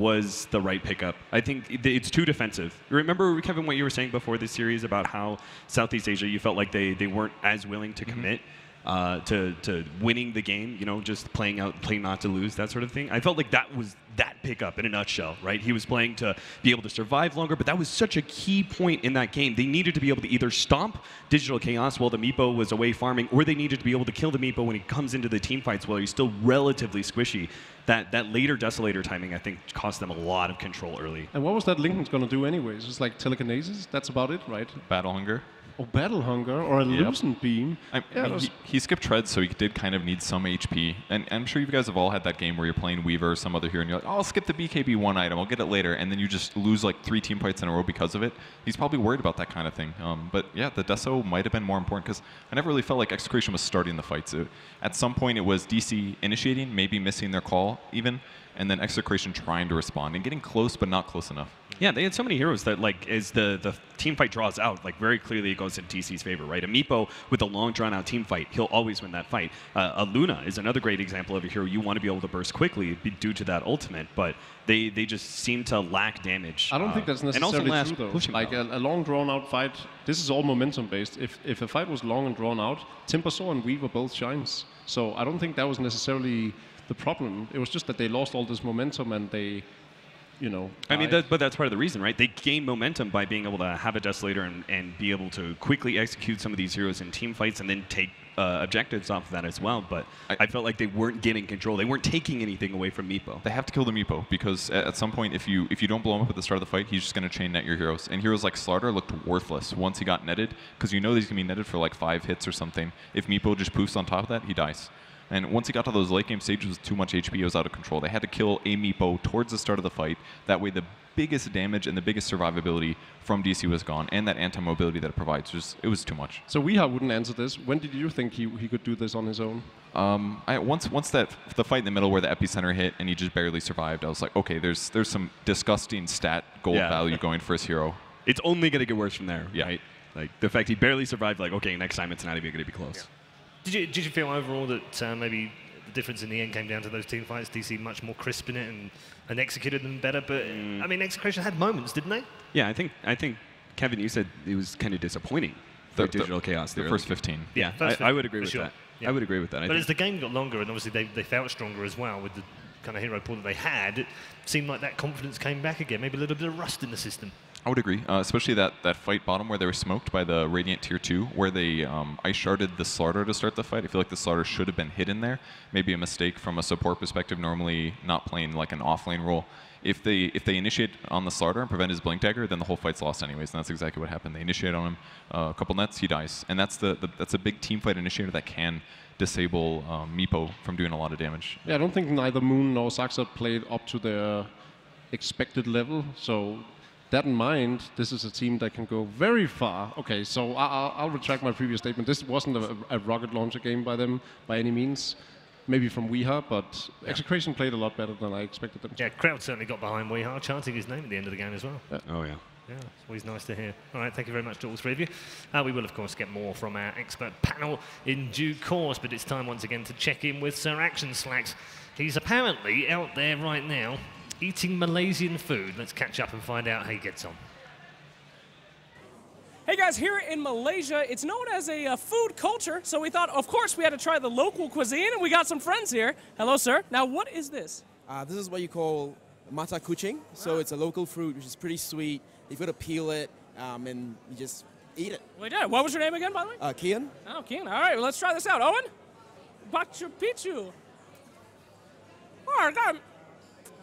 S4: was the right pickup. I think it's too defensive. Remember, Kevin, what you were saying before this series about how Southeast Asia, you felt like they, they weren't as willing to commit uh, to, to winning the game, you know, just playing out, playing not to lose, that sort of thing. I felt like that was that pickup in a nutshell, right? He was playing to be able to survive longer, but that was such a key point in that game. They needed to be able to either stomp Digital Chaos while the Meepo was away farming, or they needed to be able to kill the Meepo when he comes into the team fights while he's still relatively squishy. That that later Desolator timing, I think, cost them a lot of control early.
S3: And what was that Linken's going to do anyways? It's like telekinesis? That's about it, right?
S2: Battle Hunger.
S3: Or battle hunger, or a
S2: Yep.
S3: lucent beam.
S2: I, I
S3: Yeah,
S2: mean,
S3: those-
S2: he, he skipped treads, so he did kind of need some HP. And, and I'm sure you guys have all had that game where you're playing Weaver or some other hero, and you're like, oh, I'll skip the BKB one item, I'll get it later, and then you just lose like three team fights in a row because of it. He's probably worried about that kind of thing. Um, but yeah, the Deso might have been more important because I never really felt like Execration was starting the fights. It, at some point, it was DC initiating, maybe missing their call even, and then Execration trying to respond and getting close, but not close enough.
S4: Yeah, they had so many heroes that, like, as the, the team fight draws out, like, very clearly it goes in DC's favor, right? A Meepo with a long, drawn out team fight, he'll always win that fight. Uh, a Luna is another great example of a hero you want to be able to burst quickly due to that ultimate, but they, they just seem to lack damage.
S3: I don't
S4: uh,
S3: think that's
S4: and also
S3: necessarily
S4: last
S3: true, though. Like a, a long, drawn-out fight. This is all momentum-based. If if a fight was long and drawn out, Timbersaw and Weaver both shines. So I don't think that was necessarily the problem. It was just that they lost all this momentum and they, you know.
S4: I mean, that, but that's part of the reason, right? They gain momentum by being able to have a Desolator and, and be able to quickly execute some of these heroes in team fights and then take uh, objectives off of that as well. But I,
S2: I-
S4: felt like they weren't getting control. They weren't taking anything away from Meepo.
S2: They have to kill the Meepo because at, at some point, if you if you don't blow him up at the start of the fight, he's just going to chain net your heroes. And heroes like Slardar looked worthless once he got netted because you know that he's going to be netted for like five hits or something. If Meepo just poofs on top of that, he dies. And once he got to those late game stages with too much HP, it was out of control. They had to kill a Meepo towards the start of the fight. That way, the biggest damage and the biggest survivability from DC was gone, and that anti-mobility that it provides, just it was too much.
S3: So w33ha wouldn't answer this. When did you think he, he could do this on his own?
S2: Um, I, once once that the fight in the middle where the epicenter hit and he just barely survived, I was like, okay, there's there's some disgusting stat gold
S4: Yeah.
S2: value going for his hero.
S4: It's only going to get worse from there,
S2: Yeah.
S4: right? Like the fact he barely survived. Like, okay, next time it's not even going to be close.
S1: Did you did you feel overall that uh, maybe the difference in the end came down to those team fights? DC much more crisp in it and, and executed them better. But
S4: Mm.
S1: I mean, Execration had moments, didn't they?
S4: Yeah, I think I think Kevin, you said it was kind of disappointing for
S2: The- the-
S4: Digital Chaos.
S2: the
S4: early
S2: first
S4: game.
S2: 15.
S4: Yeah,
S1: First
S4: I, I would agree with
S1: sure.
S4: that.
S1: Yeah.
S4: I would agree with that. I
S1: but
S4: think
S1: as the game got longer, and obviously they, they felt stronger as well with the kind of hero pool that they had, it seemed like that confidence came back again. Maybe a little bit of rust in the system.
S2: I would agree, uh, especially that, that fight bottom where they were smoked by the Radiant Tier 2, where they um, ice sharded the Slardar to start the fight. I feel like the Slardar should have been hidden there. Maybe a mistake from a support perspective, normally not playing like an offlane role. If they if they initiate on the Slardar and prevent his Blink Dagger, then the whole fight's lost anyways, and that's exactly what happened. They initiate on him, uh, a couple nets, he dies. And that's the, the that's a big team fight initiator that can disable um, Meepo from doing a lot of damage.
S3: Yeah, I don't think neither Moon nor Saksa played up to their expected level. So that in mind, this is a team that can go very far. Okay, so I, I'll, I'll retract my previous statement. This wasn't a, a rocket launcher game by them by any means. Maybe from w33ha, but Execration played a lot better than I expected them. to.
S1: Yeah, crowd certainly got behind w33ha, chanting his name at the end of the game as well.
S4: Oh yeah.
S1: Yeah, it's always nice to hear. All right, thank you very much to all three of you. Uh, we will, of course, get more from our expert panel in due course, but it's time once again to check in with Sir Action Slacks. He's apparently out there right now eating Malaysian food. Let's catch up and find out how he gets on.
S10: Hey guys, here in Malaysia, it's known as a uh, food culture, so we thought, of course, we had to try the local cuisine, and we got some friends here. Hello, sir. Now, what is this?
S11: Uh, this is what you call mata kucing. So it's a local fruit which is pretty sweet. You've got to peel it um, and you just eat it.
S10: We did. What was your name again, by the way?
S11: Uh, Kian?
S10: Oh, Keen. All right, well, let's try this out. Owen? Machu Picchu. Oh, God.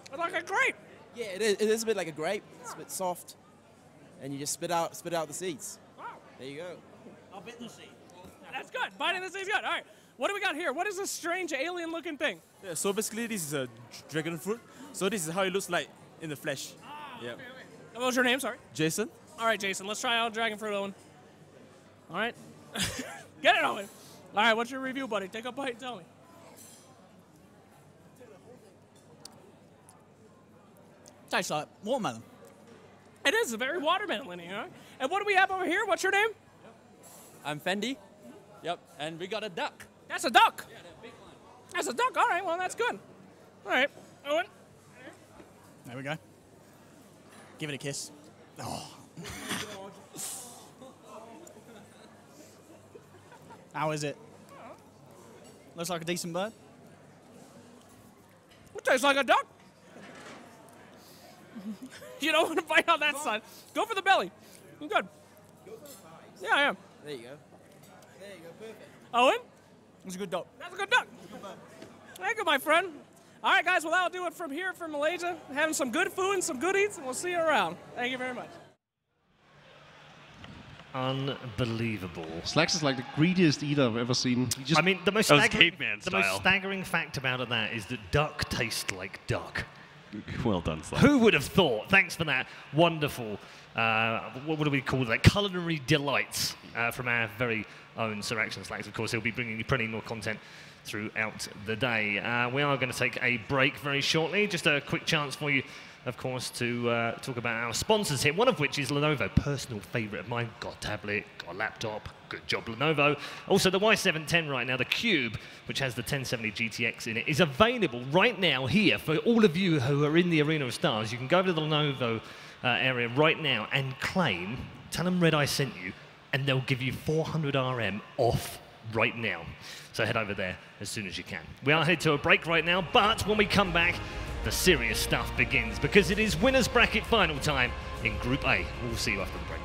S10: It's like a grape.
S11: Yeah, it is, it is a bit like a grape. It's a bit soft. And you just spit out spit out the seeds.
S10: Wow.
S11: There you go.
S10: I'll bit the seed. That's good. Biting the seed's good. All right. What do we got here? What is this strange alien-looking thing?
S12: Yeah, so basically, this is a dragon fruit. So this is how it looks like in the flesh. Ah, yeah.
S10: What was your name? Sorry.
S12: Jason?
S10: All right, Jason. Let's try out dragon fruit, Owen. All right. Get it, Owen. All right. What's your review, buddy? Take a bite and tell me.
S13: Tastes like watermelon.
S10: It is a very watermelon here. And what do we have over here? What's your name?
S13: I'm Fendi. Yep, and we got a duck.
S10: That's a duck. That's a duck. All right. Well, that's good. All right. Owen.
S13: There we go. Give it a kiss. Oh. How is it? Looks like a decent bird.
S10: It tastes like a duck. you don't want to bite on that side. Go for the belly. I'm good. Yeah, I am.
S11: There you go. There you go. Perfect.
S10: Owen?
S13: It's a good duck.
S10: That's a good duck. Thank you, my friend. All right, guys. Well, that'll do it from here from Malaysia. Having some good food and some good eats, and we'll see you around. Thank you very much.
S1: Unbelievable.
S3: Slacks is like the greediest eater I've ever seen. He just
S1: I mean, the most,
S4: That was
S1: staggering, the most staggering fact about that is that duck tastes like duck.
S4: Well done, Slav.
S1: Who would have thought? Thanks for that wonderful, uh, what, do we call that? Culinary delights uh, from our very own Sir Action Slacks. Of course, he'll be bringing you plenty more content throughout the day. Uh, we are going to take a break very shortly. Just a quick chance for you, of course, to uh, talk about our sponsors here, one of which is Lenovo, personal favourite of mine. Got tablet, got laptop. Good job, Lenovo. Also, the Y710 right now, the Cube, which has the 1070 GTX in it, is available right now here for all of you who are in the Arena of Stars. You can go to the Lenovo uh, area right now and claim, tell them Redeye sent you, and they'll give you 400 RM off right now. So head over there as soon as you can. We are headed to a break right now, but when we come back, the serious stuff begins because it is winners bracket final time in Group A. We'll see you after the break.